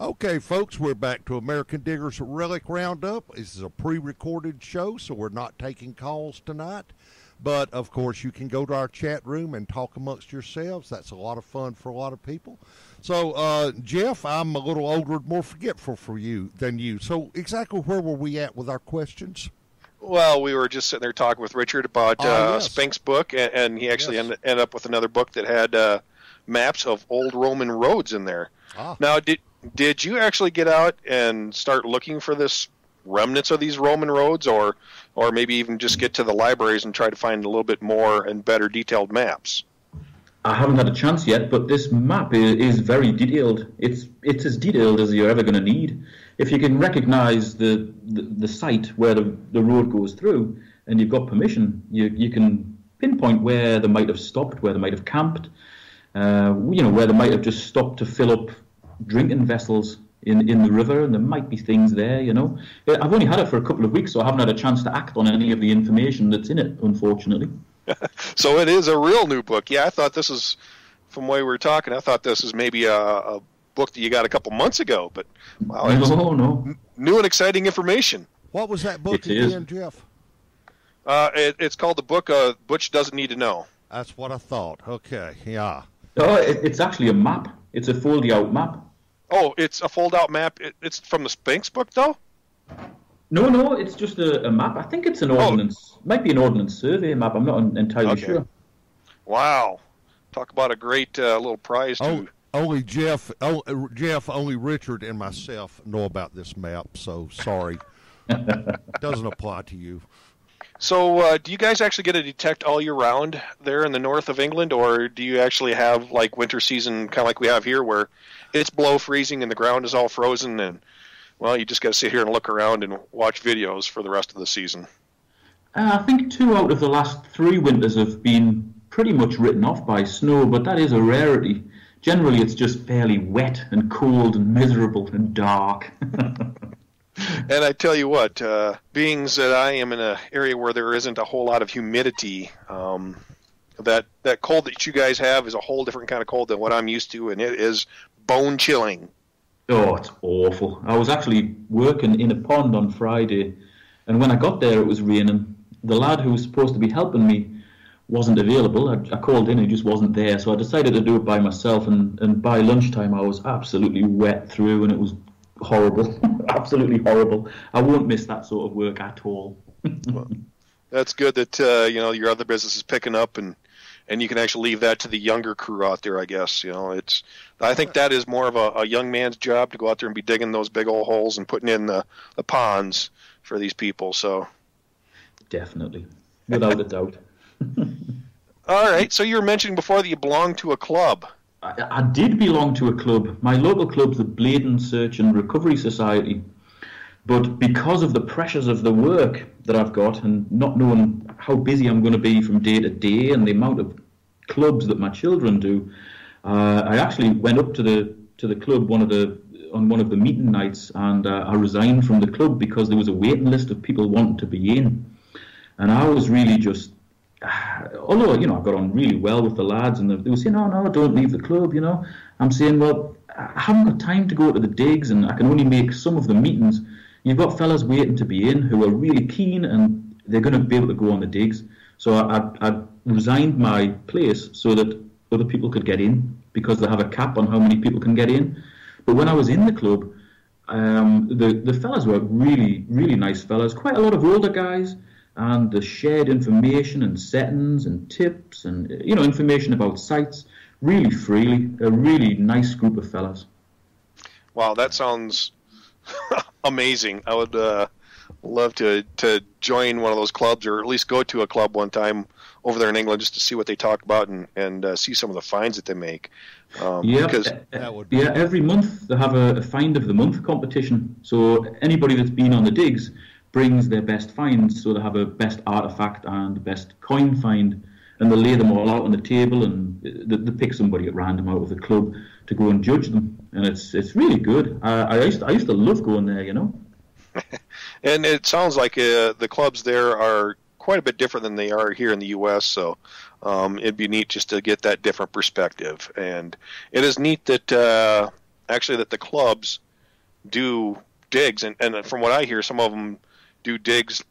S4: Okay, folks, we're back to American Diggers Relic Roundup. This is a pre recorded show, so we're not taking calls tonight. But of course, you can go to our chat room and talk amongst yourselves. That's a lot of fun for a lot of people. So, uh, Jeff, I'm a little older and more forgetful for you than you. So, exactly where were we at with our questions?
S5: Well, we were just sitting there talking with Richard about
S4: Ah,
S5: uh,
S4: yes.
S5: Spink's book, and, and he actually
S4: Yes.
S5: ended, ended up with another book that had uh, maps of old Roman roads in there.
S4: Ah.
S5: Now, did did you actually get out and start looking for this remnants of these Roman roads, or or maybe even just get to the libraries and try to find a little bit more and better detailed maps?
S6: I haven't had a chance yet, but this map is, is very detailed. It's it's as detailed as you're ever going to need. If you can recognise the, the the site where the, the road goes through, and you've got permission, you you can pinpoint where they might have stopped, where they might have camped, uh, you know, where they might have just stopped to fill up drinking vessels in, in the river, and there might be things there, you know. Uh, I've only had it for a couple of weeks, so I haven't had a chance to act on any of the information that's in it, unfortunately.
S5: So it is a real new book. Yeah, I thought this is from the way we were talking. I thought this was maybe a, a book that you got a couple months ago, but wow, it's
S6: No, no.
S5: new and exciting information.
S4: What was that book
S6: It is.
S4: again, Jeff?
S5: Uh, it, it's called the book uh, Butch Doesn't Need to Know.
S4: That's what I thought. Okay, yeah.
S6: Oh, it, it's actually a map. It's a fold out map.
S5: Oh, it's a fold-out map. It, it's from the Spinks book, though.
S6: No, no, it's just a, a map. I think it's an ordnance. Might be an ordnance survey map. I'm not entirely
S5: Okay.
S6: sure.
S5: Wow, talk about a great uh, little prize to.
S4: Only Jeff, oh, Jeff, only Richard and myself know about this map. So sorry, doesn't apply to you.
S5: So, uh, do you guys actually get to detect all year round there in the north of England, or do you actually have like winter season, kind of like we have here, where it's below freezing and the ground is all frozen, and well, you just got to sit here and look around and watch videos for the rest of the season.
S6: Uh, I think two out of the last three winters have been pretty much written off by snow, but that is a rarity. Generally, it's just fairly wet and cold and miserable and dark.
S5: And I tell you what, uh, being that I am in an area where there isn't a whole lot of humidity, um, that that cold that you guys have is a whole different kind of cold than what I'm used to, and it is bone chilling.
S6: Oh, it's awful. I was actually working in a pond on Friday, and when I got there, it was raining. The lad who was supposed to be helping me wasn't available. I, I called in, he just wasn't there, so I decided to do it by myself. And, and by lunchtime, I was absolutely wet through, and it was horrible. absolutely horrible. I won't miss that sort of work at all.
S5: That's good that uh, you know your other business is picking up, and and you can actually leave that to the younger crew out there. I guess you know it's. I think that is more of a, a young man's job to go out there and be digging those big old holes and putting in the the ponds for these people. So.
S6: Definitely, without a doubt.
S5: All right. So you were mentioning before that you belong to a club.
S6: I, I did belong to a club. My local club's the Blaydon Search and Recovery Society. But because of the pressures of the work that I've got and not knowing how busy I'm going to be from day to day and the amount of clubs that my children do, uh, I actually went up to the to the club one of the on one of the meeting nights and uh, I resigned from the club because there was a waiting list of people wanting to be in, and I was really just although you know I got on really well with the lads, and they, were saying, "No, no, don't leave the club." You know, I'm saying, "Well, I haven't got time to go to the digs, and I can only make some of the meetings." You've got fellas waiting to be in who are really keen, and they're going to be able to go on the digs. So I, I, I resigned my place so that other people could get in because they have a cap on how many people can get in. But when I was in the club, um, the the fellas were really really nice fellas, quite a lot of older guys, and the shared information and settings and tips and you know information about sites really freely. A really nice group of fellas.
S5: Wow, that sounds amazing. I would uh, love to to join one of those clubs or at least go to a club one time over there in England just to see what they talk about and and uh, see some of the finds that they make. Um,
S6: Yeah,
S5: because
S4: That would be
S6: yeah. Every month they have a, a find of the month competition. So anybody that's been on the digs brings their best finds. So they have a best artifact and best coin find, and they lay them all out on the table, and they, they pick somebody at random out of the club to go and judge them. And it's it's really good. I, I used to, I used to love going there. You know.
S5: and it sounds like uh, the clubs there are quite a bit different than they are here in the U.S. So um, it'd be neat just to get that different perspective. And it is neat that uh, actually that the clubs do digs, and, and from what I hear, some of them do digs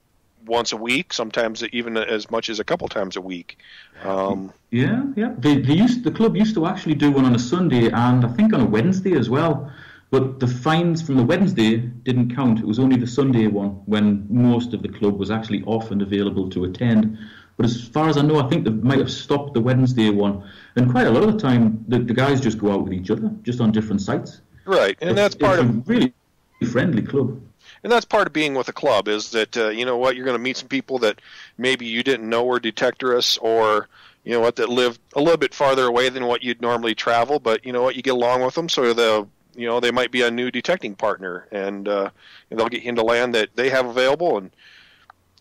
S5: once a week, sometimes even as much as a couple times a week. Um,
S6: Yeah, yeah. They, they used the club used to actually do one on a Sunday and I think on a Wednesday as well. But the fines from the Wednesday didn't count. It was only the Sunday one when most of the club was actually off and available to attend. But as far as I know, I think they might have stopped the Wednesday one. And quite a lot of the time, the, the guys just go out with each other, just on different sites.
S5: right, and that's part
S6: it's
S5: of
S6: a really friendly club.
S5: And that's part of being with a club is that uh, you know what you're going to meet some people that maybe you didn't know were detectorists or you know what that live a little bit farther away than what you'd normally travel but you know what you get along with them so they'll you know they might be a new detecting partner. And, uh, and they'll get you into land that they have available and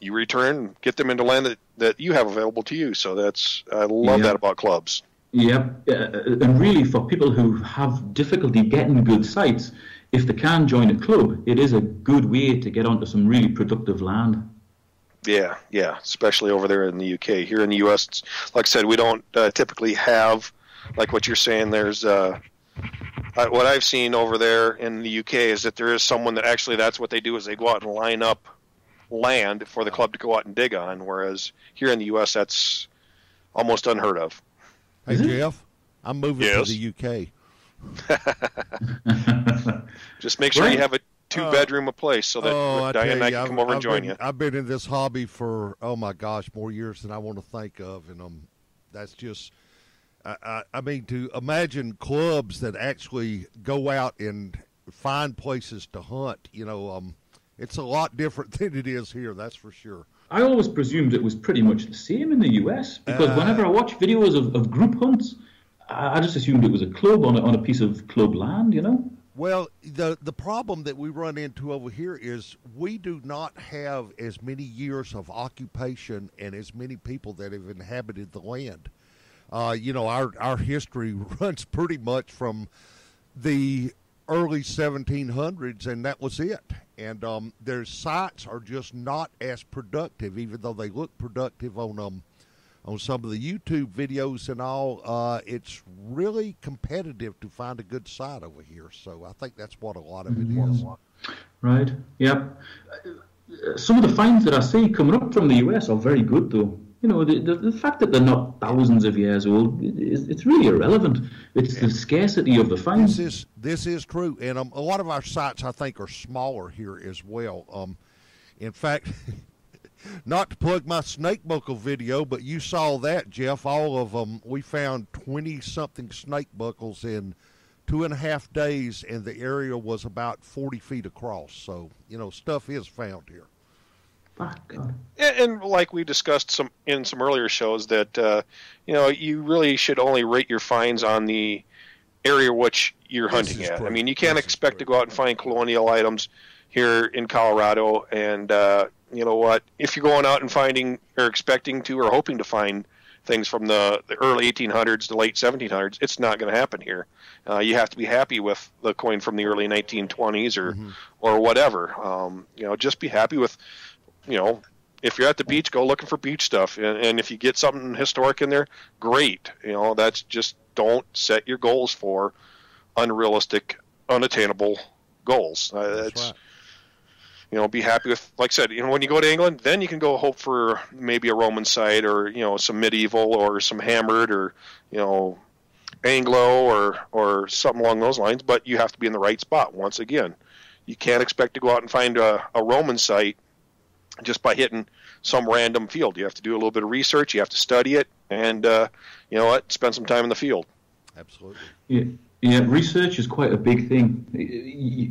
S5: you return get them into land that, that you have available to you. So that's i love that about clubs.
S6: Yep, uh, and really for people who have difficulty getting good sites, if they can join a club, it is a good way to get onto some really productive land.
S5: Yeah, yeah, especially over there in the UK. Here in the US, like I said, we don't uh, typically have like what you're saying. There's uh, I, what I've seen over there in the UK is that there is someone that actually that's what they do is they go out and line up land for the club to go out and dig on. Whereas here in the US, that's almost unheard of.
S4: Hey Jeff, I'm moving
S5: Yes.
S4: to the UK.
S5: Just make sure you have a two bedroom a place so that
S4: oh, I
S5: Diane and I
S4: tell
S5: can
S4: you,
S5: come over
S4: I've,
S5: and join
S4: been,
S5: you.
S4: I've been in this hobby for oh my gosh, more years than I want to think of, and um, that's just. I, I, I mean, to imagine clubs that actually go out and find places to hunt, you know, um, it's a lot different than it is here. That's for sure.
S6: I always presumed it was pretty much the same in the US because
S4: Uh,
S6: whenever I watch videos of, of group hunts, I, I just assumed it was a club on a, on a piece of club land, you know?
S4: Well, the the problem that we run into over here is we do not have as many years of occupation and as many people that have inhabited the land. Uh, you know, our our history runs pretty much from the early 1700s, and that was it. And um, their sites are just not as productive, even though they look productive on um on some of the YouTube videos and all. Uh, it's really competitive to find a good site over here. So I think that's what a lot of it is.
S6: Right. Yep. Some of the finds that I see coming up from the US are very good, though. You know, the, the, the fact that they're not thousands of years old, it, it's it's really irrelevant. It's the scarcity of the finds.
S4: This is this is true, and um, a lot of our sites I think are smaller here as well. Um, in fact, not to plug my snake buckle video, but you saw that, Jeff. All of them, we found twenty something snake buckles in two and a half days, and the area was about forty feet across. So you know, stuff is found here.
S5: And, and like we discussed some in some earlier shows, that uh, you know you really should only rate your finds on the area which you're hunting at.
S4: true.
S5: I mean, you can't
S4: This
S5: expect to go out and find colonial items here in Colorado, and uh, you know what? If you're going out and finding or expecting to or hoping to find things from the, the early 1800s to late 1700s, it's not going to happen here. Uh, you have to be happy with the coin from the early 1920s or
S4: Mm-hmm.
S5: or whatever. Um, you know, just be happy with you know, if you're at the beach, go looking for beach stuff. And, and if you get something historic in there, great. You know, that's just don't set your goals for unrealistic, unattainable goals. Uh,
S4: That's
S5: it's
S4: right.
S5: You know, be happy with. Like I said, you know, when you go to England, then you can go hope for maybe a Roman site or you know some medieval or some hammered or you know Anglo or or something along those lines. But you have to be in the right spot. Once again, you can't expect to go out and find a, a Roman site just by hitting some random field. You have to do a little bit of research. You have to study it, and uh, you know what? Spend some time in the field.
S4: Absolutely.
S6: Yeah, Yeah, research is quite a big thing. Y-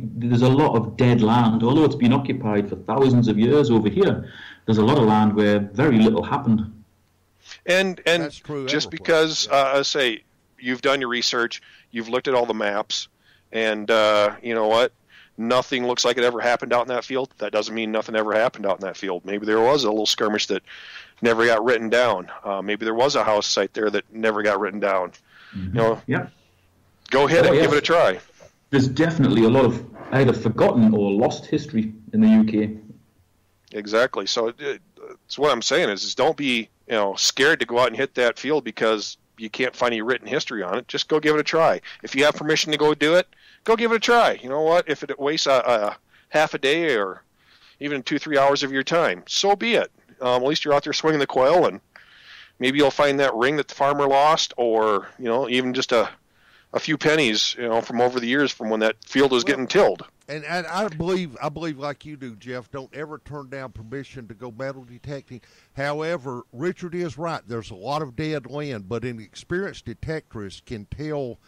S6: y- There's a lot of dead land, although it's been occupied for thousands of years over here. There's a lot of land where very little happened.
S5: And and just because
S4: yeah.
S5: uh, I say you've done your research, you've looked at all the maps, and uh, you know what, nothing looks like it ever happened out in that field. That doesn't mean nothing ever happened out in that field. Maybe there was a little skirmish that never got written down. Uh, maybe there was a house site there that never got written down. You know,
S6: Yeah.
S5: Go ahead
S6: Oh,
S5: and give it a try.
S6: There's definitely a lot of either forgotten or lost history in the UK.
S5: Exactly. So uh, it's what I'm saying is, is don't be you know scared to go out and hit that field because you can't find any written history on it. Just go give it a try. If you have permission to go do it, go give it a try. You know what? If it wastes a, a half a day or even two three hours of your time, so be it. Um, at least you're out there swinging the coil, and maybe you'll find that ring that the farmer lost, or you know even just a a few pennies, you know, from over the years from when that field was getting tilled.
S4: And, and I believe I believe like you do, Jeff. Don't ever turn down permission to go metal detecting. However, Richard is right. There's a lot of dead land, but an experienced detectorist can tell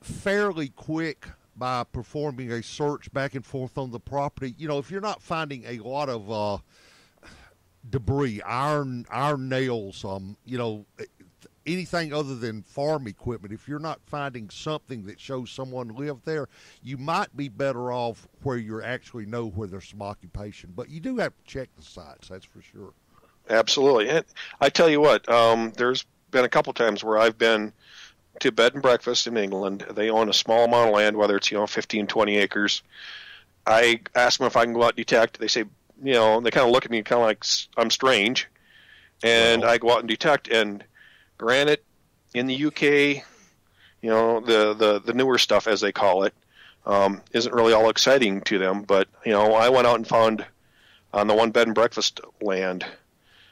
S4: fairly quick by performing a search back and forth on the property. You know, if you're not finding a lot of uh, debris, iron iron nails, um, you know, anything other than farm equipment, if you're not finding something that shows someone lived there, you might be better off where you actually know where there's some occupation. But you do have to check the sites, that's for sure.
S5: Absolutely. And I tell you what, um, there's been a couple times where I've been to bed and breakfast in England. They own a small amount of land, whether it's, you know, 15, 20 acres. I ask them if I can go out and detect. They say, you know, they kind of look at me kind of like I'm strange. And
S4: Well.
S5: I go out and detect. And granted, in the UK, you know, the, the, the newer stuff, as they call it, um, isn't really all exciting to them. But, you know, I went out and found on the one bed and breakfast land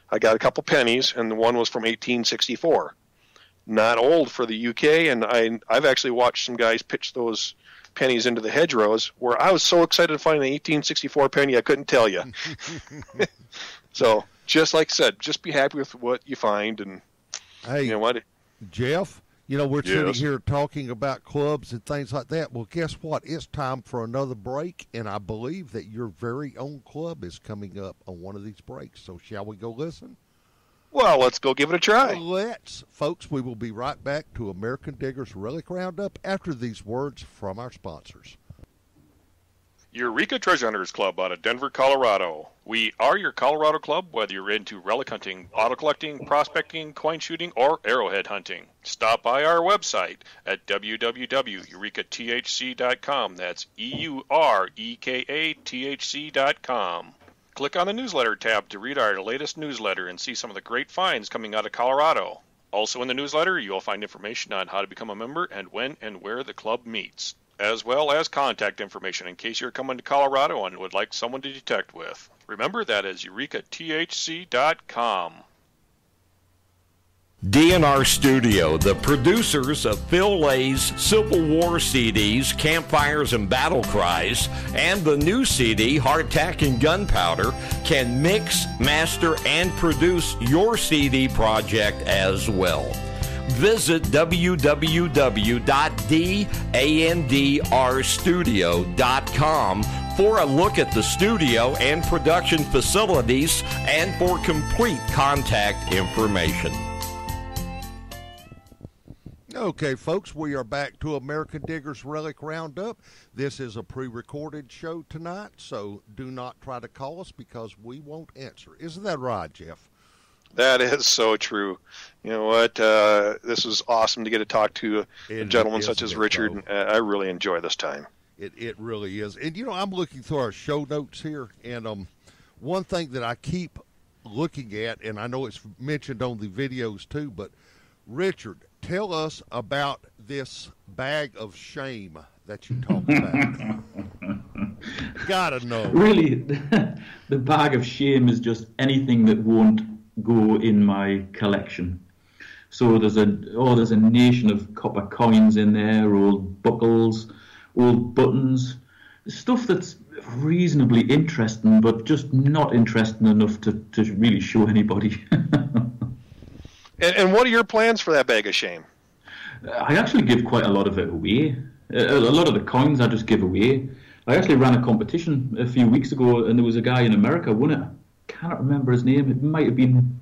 S5: I got a couple pennies, and the one was from 1864. Not old for the UK, and I I've actually watched some guys pitch those pennies into the hedgerows. Where I was so excited to find an 1864 penny, I couldn't tell you. so just like I said, just be happy with what you find, and
S4: Hey,
S5: you know what?
S4: Jeff, you know, we're sitting here talking about clubs and things like that. Well, guess what? It's time for another break, and I believe that your very own club is coming up on one of these breaks. So, shall we go listen?
S5: Well, let's go give it a try.
S4: Let's, folks. We will be right back to American Diggers Relic Roundup after these words from our sponsors.
S8: Eureka Treasure Hunters Club out of Denver, Colorado. We are your Colorado club, whether you're into relic hunting, auto collecting, prospecting, coin shooting, or arrowhead hunting. Stop by our website at www.eurekathc.com. That's E U R E K A T H C.com. Click on the newsletter tab to read our latest newsletter and see some of the great finds coming out of Colorado. Also in the newsletter, you'll find information on how to become a member and when and where the club meets, as well as contact information in case you're coming to Colorado and would like someone to detect with. Remember that is eurekathc.com.
S9: DNR Studio, the producers of Phil Lay's Civil War CDs, Campfires and Battle Cries, and the new CD, Hardtack and Gunpowder, can mix, master, and produce your CD project as well. Visit www.dandrstudio.com for a look at the studio and production facilities and for complete contact information.
S4: Okay, folks, we are back to American Diggers Relic Roundup. This is a pre recorded show tonight, so do not try to call us because we won't answer. Isn't that right, Jeff?
S5: That is so true. You know what? Uh, this is awesome to get to talk to a
S4: It
S5: gentleman such as Richard.
S4: though.
S5: and, uh, I really enjoy this time.
S4: It, it really is. And, you know, I'm looking through our show notes here, and um, one thing that I keep looking at, and I know it's mentioned on the videos too, but Richard, tell us about this bag of shame that you talked about. Gotta know.
S6: Really, the bag of shame is just anything that won't go in my collection. So there's a oh, there's a nation of copper coins in there, old buckles, old buttons, stuff that's reasonably interesting, but just not interesting enough to, to really show anybody.
S5: And, and what are your plans for that bag of shame?
S6: I actually give quite a lot of it away. A, a lot of the coins I just give away. I actually ran a competition a few weeks ago, and there was a guy in America won it. Cannot remember his name. It might have been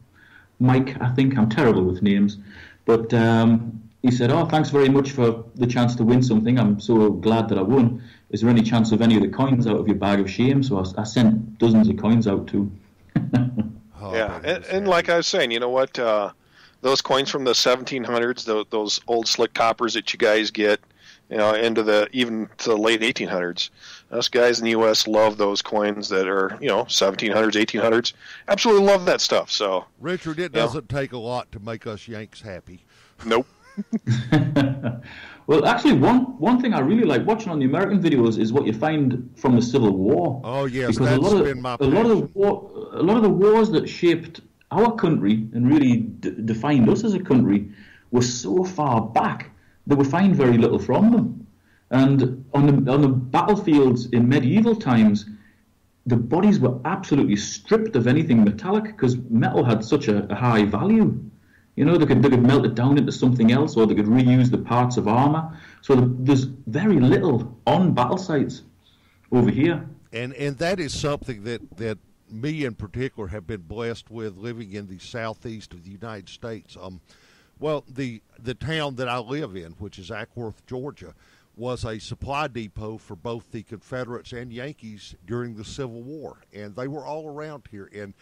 S6: Mike. I think I'm terrible with names, but um, he said, "Oh, thanks very much for the chance to win something. I'm so glad that I won. Is there any chance of any of the coins out of your bag of shame?" So I, I sent dozens of coins out to.
S4: Oh,
S5: yeah, and, and like I was saying, you know what? Uh, those coins from the 1700s, those, those old slick coppers that you guys get, you know, into the even to the late 1800s. Us guys in the U.S. love those coins that are, you know, 1700s, 1800s. Absolutely love that stuff. So,
S4: Richard, it doesn't take a lot to make us Yanks happy.
S5: nope.
S6: well, actually, one one thing I really like watching on the American videos is what you find from the Civil War.
S4: Oh yes,
S6: because
S4: that's
S6: a lot of
S4: been my
S6: a lot of the war, a lot of the wars that shaped our country and really d- defined us as a country were so far back that we find very little from them. And on the on the battlefields in medieval times, the bodies were absolutely stripped of anything metallic because metal had such a, a high value. You know, they could, they could melt it down into something else or they could reuse the parts of armor. So the, there's very little on battle sites over here.
S4: and and that is something that that me in particular have been blessed with living in the southeast of the United States. Um, well, the the town that I live in, which is Acworth, Georgia, was a supply depot for both the Confederates and Yankees during the Civil War, and they were all around here, and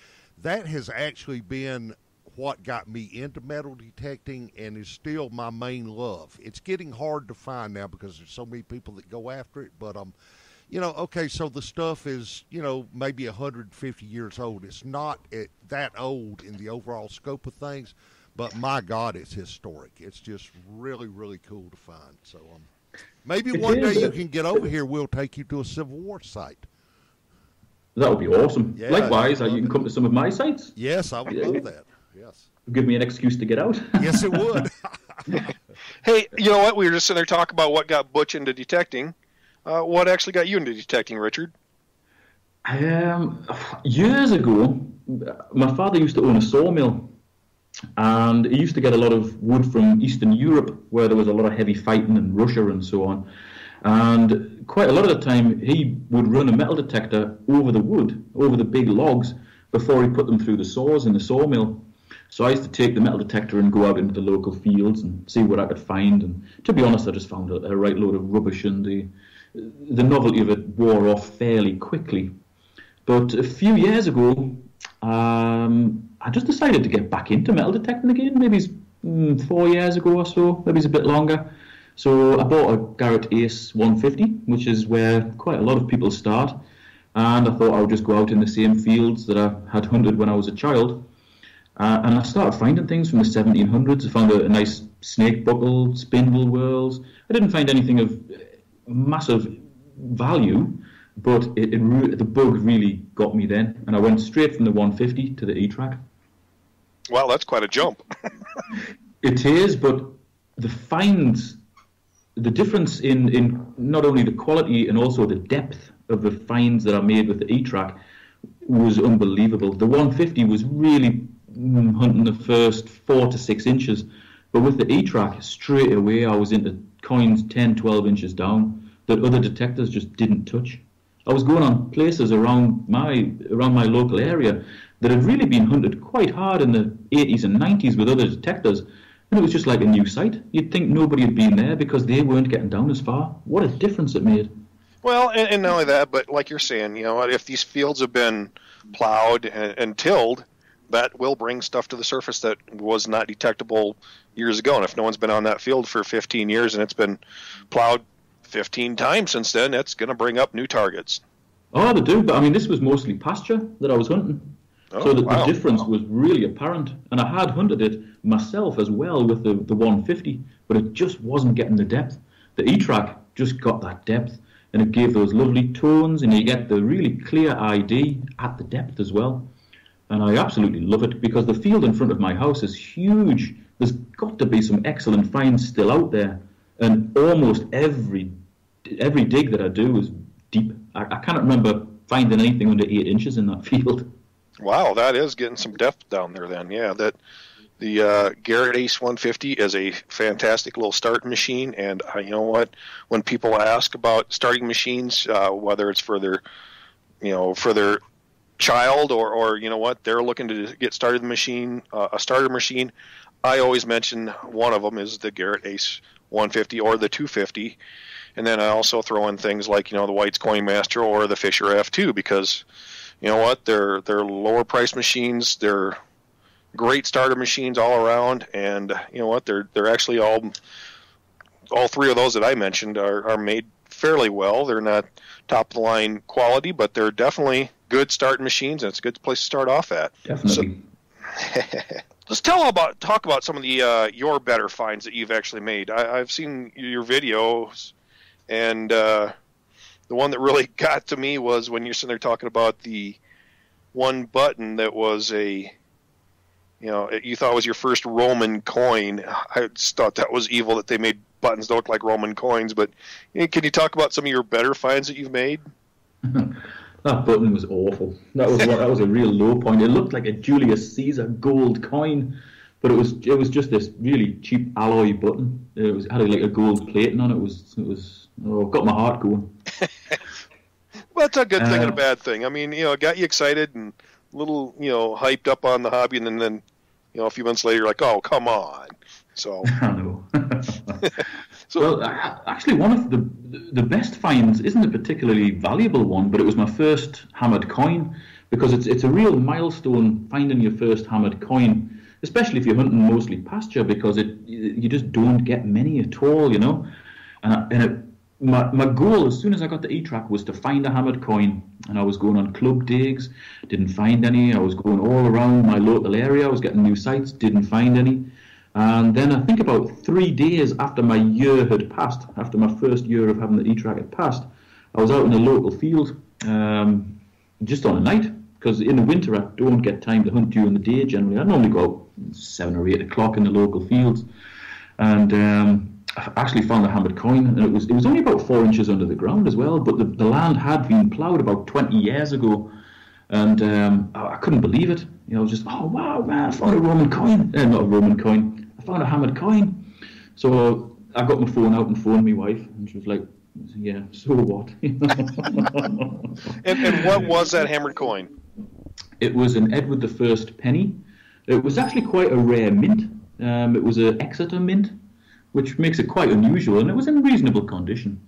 S4: that has actually been what got me into metal detecting and is still my main love. It's getting hard to find now because there's so many people that go after it, but um you know, okay, so the stuff is, you know, maybe 150 years old. It's not it, that old in the overall scope of things, but my God, it's historic. It's just really, really cool to find. So, um, maybe
S6: It
S4: one day you can get over here. We'll take you to a Civil War site.
S6: That would be awesome.
S4: Yeah,
S6: Likewise, uh, you can
S4: it.
S6: come to some of my sites.
S4: Yes, I would
S6: Yeah.
S4: love that. Yes,
S6: Give me an excuse to get out.
S4: yes, it would.
S5: Hey, you know what? We were just sitting there talking about what got Butch into detecting. Uh, what actually got you into detecting, Richard?
S6: Um, years ago, my father used to own a sawmill, and he used to get a lot of wood from Eastern Europe, where there was a lot of heavy fighting in Russia and so on. And quite a lot of the time, he would run a metal detector over the wood, over the big logs, before he put them through the saws in the sawmill. So I used to take the metal detector and go out into the local fields and see what I could find. And to be honest, I just found a, a right load of rubbish, and the the novelty of it wore off fairly quickly. But a few years ago, um, I just decided to get back into metal detecting again. Maybe it's mm, four years ago or so. Maybe it's a bit longer. So I bought a Garrett Ace 150, which is where quite a lot of people start. And I thought I would just go out in the same fields that I had hunted when I was a child. Uh, and I started finding things from the 1700s. I found a, a nice snake buckle, spindle whorls. I didn't find anything of uh, massive value, but it, it the bug really got me then. And I went straight from the 150 to the E-Trac.
S5: Wow, that's quite a jump.
S6: It is, but the finds, the difference in, in not only the quality and also the depth of the finds that are made with the E-Trac was unbelievable. The 150 was really hunting the first four to six inches, but with the E-Trac, straight away I was into coins 10, 12 inches down that other detectors just didn't touch. I was going on places around my around my local area that had really been hunted quite hard in the 80s and 90s with other detectors, and it was just like a new site. You'd think nobody had been there because they weren't getting down as far. What a difference it made!
S5: Well, and, and not only that, but like you're saying, you know, if these fields have been plowed and, and tilled, that will bring stuff to the surface that was not detectable years ago. And if no one's been on that field for 15 years and it's been plowed 15 times since then, it's going to bring up new targets.
S6: Oh, they do, but I mean, this was mostly pasture that I was hunting.
S5: Oh,
S6: so the,
S5: wow.
S6: the difference was really apparent. And I had hunted it myself as well with the, the 150, but it just wasn't getting the depth. The E-Trac just got that depth, and it gave those lovely tones, and you get the really clear ID at the depth as well. And I absolutely love it because the field in front of my house is huge. There's got to be some excellent finds still out there, and almost every every dig that I do is deep. I, I cannot remember finding anything under eight inches in that field.
S5: Wow, that is getting some depth down there then. Yeah, that The uh, Garrett Ace 150 is a fantastic little starting machine, and uh, you know what? When people ask about starting machines, uh, whether it's for their, you know, for their child or, or you know what, they're looking to get started the machine, uh, a starter machine. I always mention one of them is the Garrett Ace 150 or the 250, and then I also throw in things like you know the White's Coin Master or the Fisher F2 because you know what, they're they're lower price machines. They're great starter machines all around, and you know what, they're they're actually all all three of those that I mentioned are, are made fairly well. They're not top of the line quality, but they're definitely good starting machines, and it's a good place to start off at.
S6: Definitely.
S5: Let's tell about talk about some of the uh, your better finds that you've actually made. I, I've seen your videos, and uh, the one that really got to me was when you're sitting there talking about the one button that was a, you know, it- you thought was your first Roman coin. I just thought that was evil that they made buttons that look like Roman coins. But you know, can you talk about some of your better finds that you've made?
S6: That button was awful. That was that was a real low point. It looked like a Julius Caesar gold coin, but it was it was just this really cheap alloy button. It was had like a gold plating on it. It was it was oh, got my heart going.
S5: That's a good thing and a
S6: Uh,
S5: bad thing. I mean, you know, it got you excited and a little, you know, hyped up on the hobby, and then, then you know, a few months later, you're like, oh, come on. So,
S6: I know.
S5: so
S6: well, actually, one of the the best finds isn't a particularly valuable one, but it was my first hammered coin because it's it's a real milestone finding your first hammered coin, especially if you're hunting mostly pasture because it you just don't get many at all, you know. And I, and it, my my goal as soon as I got the E Trac was to find a hammered coin, and I was going on club digs, didn't find any. I was going all around my local area, I was getting new sites, didn't find any. And then I think about three days after my year had passed, after my first year of having the E-Trac had passed, I was out in a local field um, just on a night because in the winter I don't get time to hunt during the day generally. I normally go out seven or eight o'clock in the local fields, and um, actually found a hammered coin, and it was it was only about four inches under the ground as well. But the, the land had been ploughed about twenty years ago, and um, I, I couldn't believe it. You know, I was just, oh wow, man, I found a Roman coin. Uh, not a Roman coin. I found a hammered coin. So I got my phone out and phoned my wife, and she was like, yeah, so what?
S5: and, and what was that hammered coin?
S6: it was an Edward the First penny. It was actually quite a rare mint. Um, it was an Exeter mint, which makes it quite unusual, and it was in reasonable condition.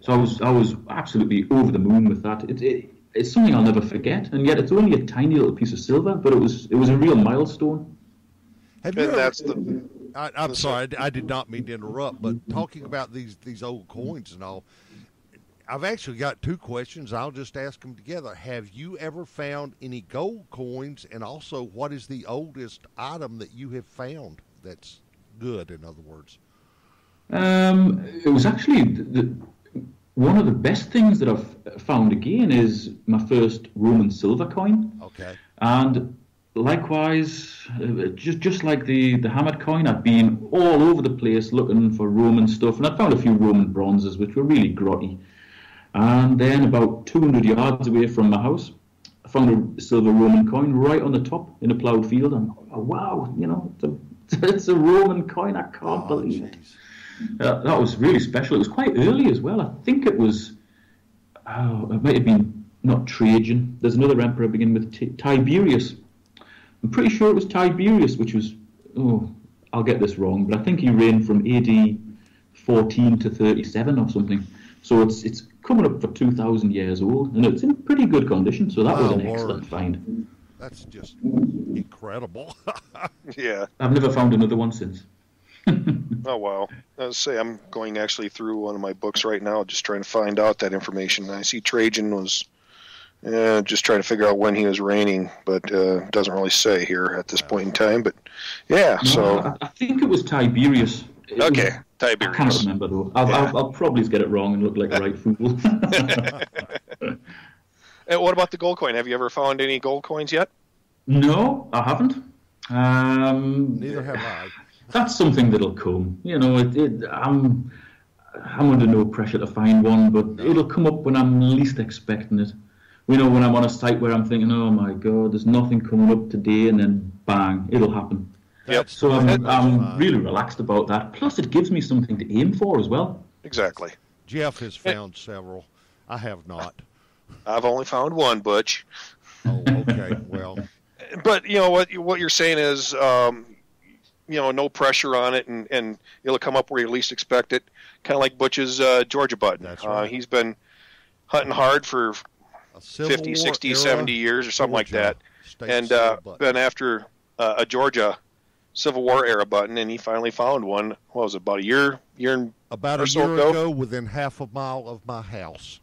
S6: So I was I was absolutely over the moon with that. It, it, it's something I'll never forget, and yet it's only a tiny little piece of silver, but it was it was a real milestone.
S4: Have you ever-
S5: that's the
S4: I, I'm sorry, I, I did not mean to interrupt, but talking about these these old coins and all, I've actually got two questions. I'll just ask them together. Have you ever found any gold coins, and also, what is the oldest item that you have found that's good? In other words,
S6: Um, it was actually the, one of the best things that I've found again is my first Roman silver coin.
S4: okay,
S6: And likewise, uh, just just like the, the hammered coin, I've been all over the place looking for Roman stuff, and I found a few Roman bronzes which were really grotty. And then about 200 yards away from my house, I found a silver Roman coin right on the top in a ploughed field. And oh, wow, you know, it's a, it's a Roman coin. I can't
S4: Oh,
S6: believe it.
S4: Jeez.
S6: Uh, that was really special. It was quite early as well. I think it was. Oh, it might have been not Trajan. There's another emperor beginning with T- Tiberius. I'm pretty sure it was Tiberius, which was. Oh, I'll get this wrong, but I think he reigned from AD 14 to 37 or something. So it's it's coming up for 2,000 years old, and it's in pretty good condition. So that was
S4: Oh,
S6: an
S4: Lord.
S6: excellent find.
S4: that's just incredible.
S5: yeah.
S6: I've never found another one since.
S5: Oh wow. Let's say I'm going actually through one of my books right now, just trying to find out that information. I see Trajan was. Uh, just trying to figure out when he was reigning, but uh, doesn't really say here at this point in time. But yeah,
S6: No,
S5: so
S6: I, I think it was Tiberius. It was-
S5: okay,
S6: I can't remember though. I'll,
S5: Yeah.
S6: I'll, I'll probably get it wrong and look like a right fool.
S5: And what about the gold coin? Have you ever found any gold coins yet?
S6: no, I haven't. Um,
S4: Neither have I.
S6: That's something that'll come. You know, it, it, I'm I'm under no pressure to find one, but it'll come up when I'm least expecting it. You know, when I'm on a site where I'm thinking, oh my god, there's nothing coming up today, and then bang, it'll happen.
S5: Yep.
S6: So I'm, I'm really relaxed about that. Plus, it gives me something to aim for as well.
S5: Exactly.
S4: Jeff has found several. I have not.
S5: I've only found one, Butch.
S4: Oh, okay. Well,
S5: But you know what? What you're saying is, um, you know, no pressure on it, and, and it'll come up where you least expect it. Kind of like Butch's uh, Georgia button.
S4: That's
S5: Uh, he's been hunting hard for
S4: a Civil
S5: 50,
S4: War
S5: 60, 70 years or something like that. and uh, been after uh, a Georgia Civil War era button, and he finally found one. What was it? About a year, year and
S4: about a
S5: so
S4: year
S5: ago.
S4: ago, within half a mile of my house.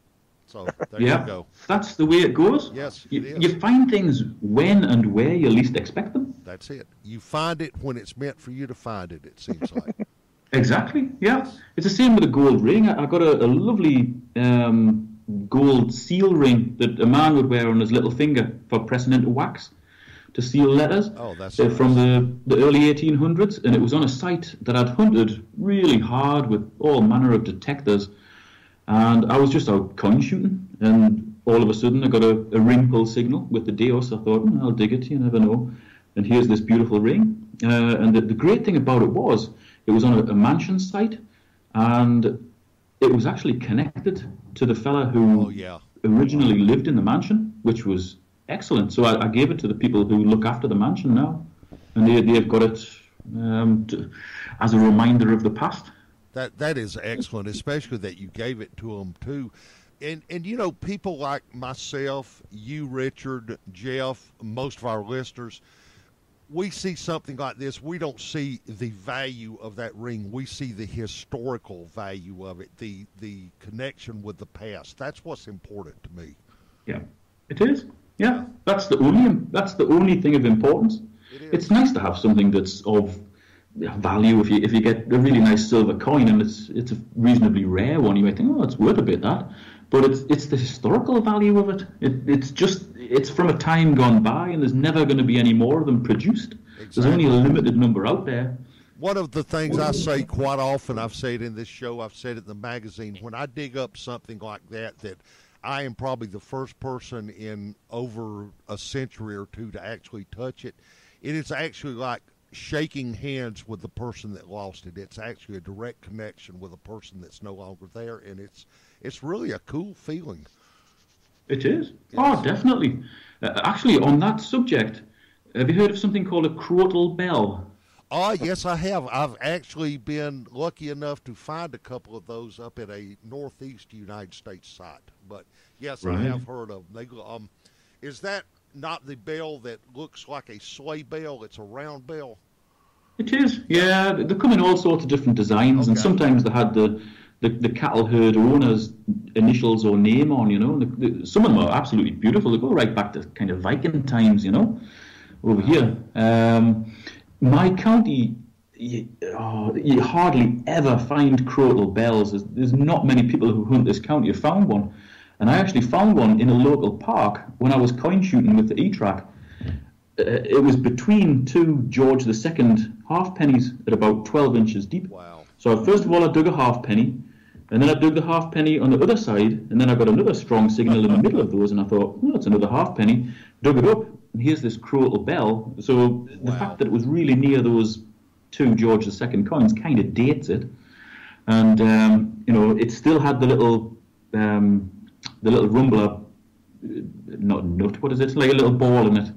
S4: So there
S6: yeah,
S4: you go.
S6: that's the way it goes.
S4: Yes,
S6: you,
S4: it
S6: you find things when and where you least expect them.
S4: That's it. You find it when it's meant for you to find it. It seems like.
S6: Exactly. Yeah, it's the same with a gold ring. I, I got a, a lovely um, gold seal ring that a man would wear on his little finger for pressing into wax to seal letters.
S4: Oh, that's
S6: They're from the, the early 1800s, and it was on a site that I'd hunted really hard with all manner of detectors. And I was just out coin shooting, and all of a sudden I got a, a ring pull signal with the Deus. I thought, "Hmm, I'll dig it, you never know. And here's this beautiful ring. Uh, and the, the great thing about it was, it was on a, a mansion site, and it was actually connected to the fella who
S4: Oh yeah.
S6: originally lived in the mansion, which was excellent. So I, I gave it to the people who look after the mansion now, and they, they've got it um, to, as a reminder of the past.
S4: That that is excellent, especially that you gave it to them too. And and you know people like myself, you, Richard, Jeff, most of our listeners, we see something like this, we don't see the value of that ring. We see the historical value of it, the the connection with the past. That's what's important to me.
S6: Yeah, it is. Yeah, that's the only that's the only thing of importance. It's nice to have something that's of value. If you if you get a really nice silver coin and it's it's a reasonably rare one, you might think, oh, it's worth a bit that. But it's it's the historical value of it. it it's just it's from a time gone by, and there's never going to be any more of them produced. There's only a limited number out there.
S4: One of the things I say quite often, I've said in this show, I've said it in the magazine, when I dig up something like that, that I am probably the first person in over a century or two to actually touch it. It is actually like shaking hands with the person that lost it. It's actually a direct connection with a person that's no longer there, and it's it's really a cool feeling.
S6: It is. Oh, definitely. Uh, actually, on that subject, have you heard of something called a crotal bell?
S4: Oh, yes, I have. I've actually been lucky enough to find a couple of those up at a northeast United States site. But yes, I have heard of them. They, um, is that not the bell that looks like a sleigh bell? It's a round bell.
S6: It is, yeah. They come in all sorts of different designs, and sometimes they had the, the, the cattle herd owner's initials or name on, you know. And the, the, some of them are absolutely beautiful. They go right back to kind of Viking times, you know, over here. Um, my county, you, oh, you hardly ever find crotal bells. There's, there's not many people who hunt this county have found one. And I actually found one in a local park when I was coin shooting with the E-Trac it was between two George II halfpennies at about 12 inches deep.
S4: Wow.
S6: So first of all, I dug a halfpenny, and then I dug the halfpenny on the other side, and then I got another strong signal in the middle of those, and I thought, well, that's another halfpenny. Dug it up, and here's this crotal bell. So the
S4: Wow.
S6: fact that it was really near those two George II coins kind of dates it, and um, you know, it still had the little um, the little rumbler, uh, not nut, what is it? Like a little ball in it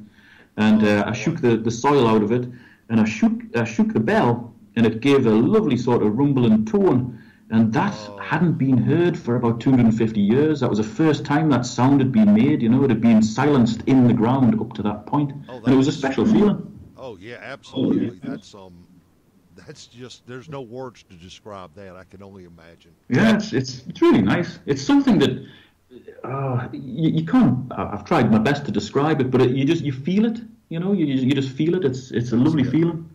S6: and uh, I shook the, the soil out of it, and I shook I shook the bell, and it gave a lovely sort of rumbling tone, and that hadn't been heard for about 250 years. That was the first time that sound had been made. You know, it had been silenced in the ground up to that point,
S4: Oh,
S6: and it was a special feeling.
S4: Oh yeah, absolutely. That's um, that's just there's no words to describe that. I can only imagine.
S6: Yeah, it's, it's it's really nice. It's something that uh, you, you can't. I- I've tried my best to describe it, but it, you just you feel it. You know, you you just feel it. It's it's a lovely feeling.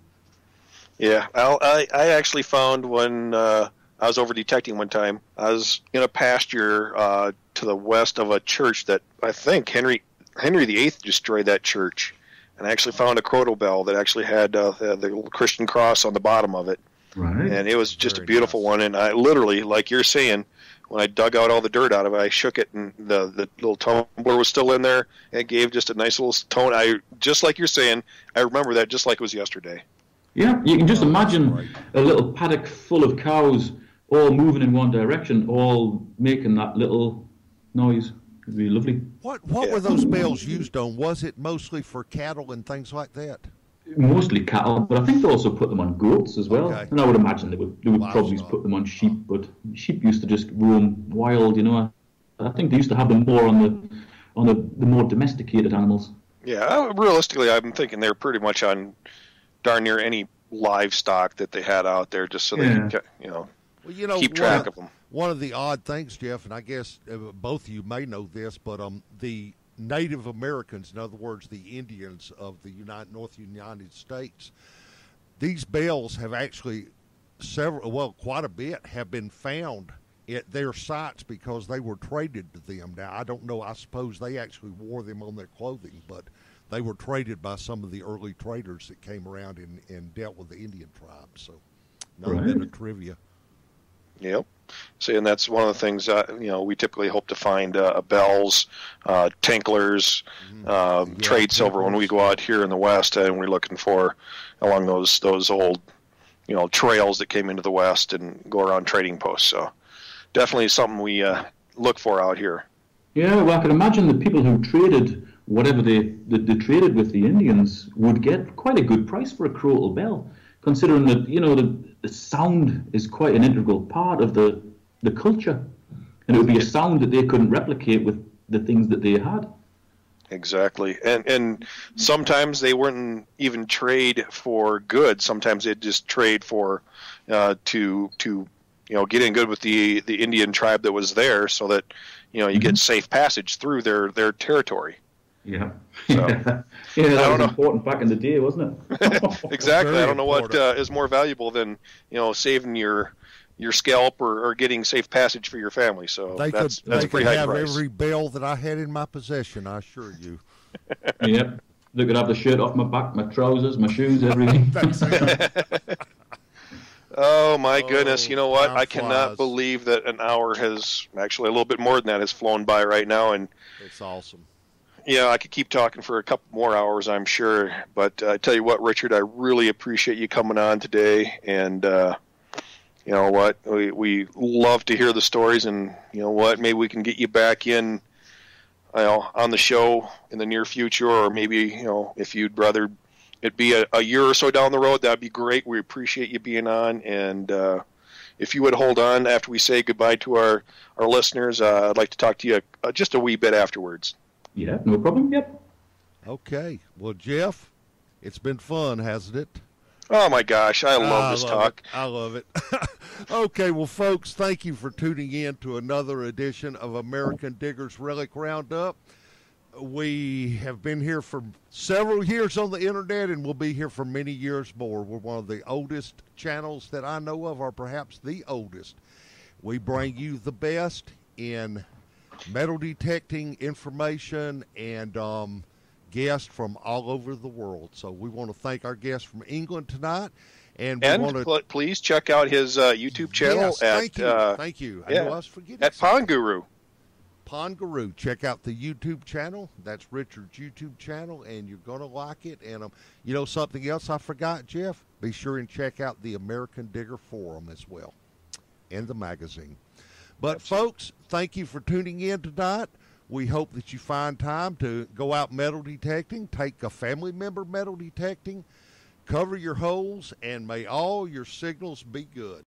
S5: Yeah, I'll, I I actually found when uh, I was over detecting one time. I was in a pasture uh, to the west of a church that I think Henry Henry VIII destroyed that church, and I actually found a crotal bell that actually had uh, the, the little Christian cross on the bottom of it,
S6: Right.
S5: and it was just
S4: Very
S5: a beautiful
S4: nice.
S5: one. And I literally, like you're saying, when I dug out all the dirt out of it, I shook it, and the the little tumbler was still in there. And it gave just a nice little tone. I just like you're saying, I remember that just like it was yesterday.
S6: Yeah, you can just
S4: Oh,
S6: imagine
S4: great.
S6: a little paddock full of cows all moving in one direction, all making that little noise. It'd be lovely.
S4: What what were those bells used on? Was it mostly for cattle and things like that?
S6: Mostly cattle, but I think they also put them on goats as well.
S4: Okay.
S6: And I would imagine they would, they would probably
S4: Livestock.
S6: put them on sheep, but sheep used to just roam wild, you know. I think they used to have them more on the on the, the more domesticated animals.
S5: Yeah, uh, realistically, I'm thinking they're pretty much on darn near any livestock that they had out there, just so they
S6: Yeah.
S5: can, you know,
S4: Well, you know,
S5: keep
S4: one
S5: track
S4: of-
S5: of them.
S4: One of the odd things, Jeff, and I guess uh, both of you may know this, but um, the Native Americans, in other words, the Indians of the United North United States, these bells have actually several, well, quite a bit, have been found at their sites because they were traded to them. Now, I don't know. I suppose they actually wore them on their clothing, but they were traded by some of the early traders that came around and, and dealt with the Indian tribes. So, bit
S6: Right.
S4: of trivia.
S5: Yep. See, and that's one of the things uh, you know we typically hope to find uh, bells, uh, tinklers, uh,
S4: Yeah,
S5: trade silver when we go out here in the west, and we're looking for along those those old you know trails that came into the west and go around trading posts. So definitely something we uh, look for out here.
S6: Yeah, well, I can imagine the people who traded whatever they, they, they traded with the Indians would get quite a good price for a crotal bell, considering that you know the, the sound is quite an integral part of the the culture, and it would be a sound that they couldn't replicate with the things that they had.
S5: Exactly, and and sometimes they wouldn't even trade for goods. Sometimes they'd just trade for uh, to to you know get in good with the the Indian tribe that was there, so that you know you get safe passage through their their territory.
S6: Yeah,
S5: So-
S6: yeah, that
S5: don't
S6: was
S5: know.
S6: important back in the day, wasn't it?
S5: Exactly. I don't know what uh, is more valuable than you know saving your your scalp or, or getting safe passage for your family. So
S4: They
S5: that's
S4: could,
S5: that's
S4: they
S5: a pretty
S4: could
S5: high
S4: have
S5: price.
S4: every bell that I had in my possession. I assure you.
S6: yep. They could have the shirt off my back, my trousers, my shoes, everything.
S5: Oh my goodness!
S4: Oh,
S5: You know what? I cannot
S4: flies.
S5: believe that an hour has actually a little bit more than that has flown by right now, and
S4: It's awesome.
S5: Yeah, I could keep talking for a couple more hours, I'm sure. But uh, I tell you what, Richard, I really appreciate you coming on today. And uh, you know what, we we love to hear the stories. And you know what, maybe we can get you back in, you know, on the show in the near future, or maybe you know, if you'd rather it be a, a year or so down the road, that'd be great. We appreciate you being on, and uh, if you would hold on after we say goodbye to our our listeners, uh, I'd like to talk to you uh, just a wee bit afterwards.
S6: Yeah, no problem. Yep.
S4: Okay. Well, Jeff, it's been fun, hasn't it?
S5: Oh my gosh, I love this
S4: love
S5: talk.
S4: It. I love it. okay, well, folks, thank you for tuning in to another edition of American Diggers Relic Roundup. We have been here for several years on the internet and we'll be here for many years more. We're one of the oldest channels that I know of, or perhaps the oldest. We bring you the best in metal detecting information and um, guests from all over the world. So we want to thank our guests from England tonight. And
S5: And
S4: want to
S5: pl- please check out his uh, YouTube channel
S4: Yes,
S5: at
S4: thank you.
S5: uh,
S4: thank you. I
S5: yeah,
S4: I was forgetting
S5: at
S4: something.
S5: Pond Guru.
S4: Pond Guru. Check out the YouTube channel. That's Richard's YouTube channel, and you're gonna like it. And um, you know something else I forgot, Jeff? Be sure and check out the American Digger Forum as well, and the magazine. But folks, thank you for tuning in tonight. We hope that you find time to go out metal detecting, take a family member metal detecting, cover your holes, and may all your signals be good.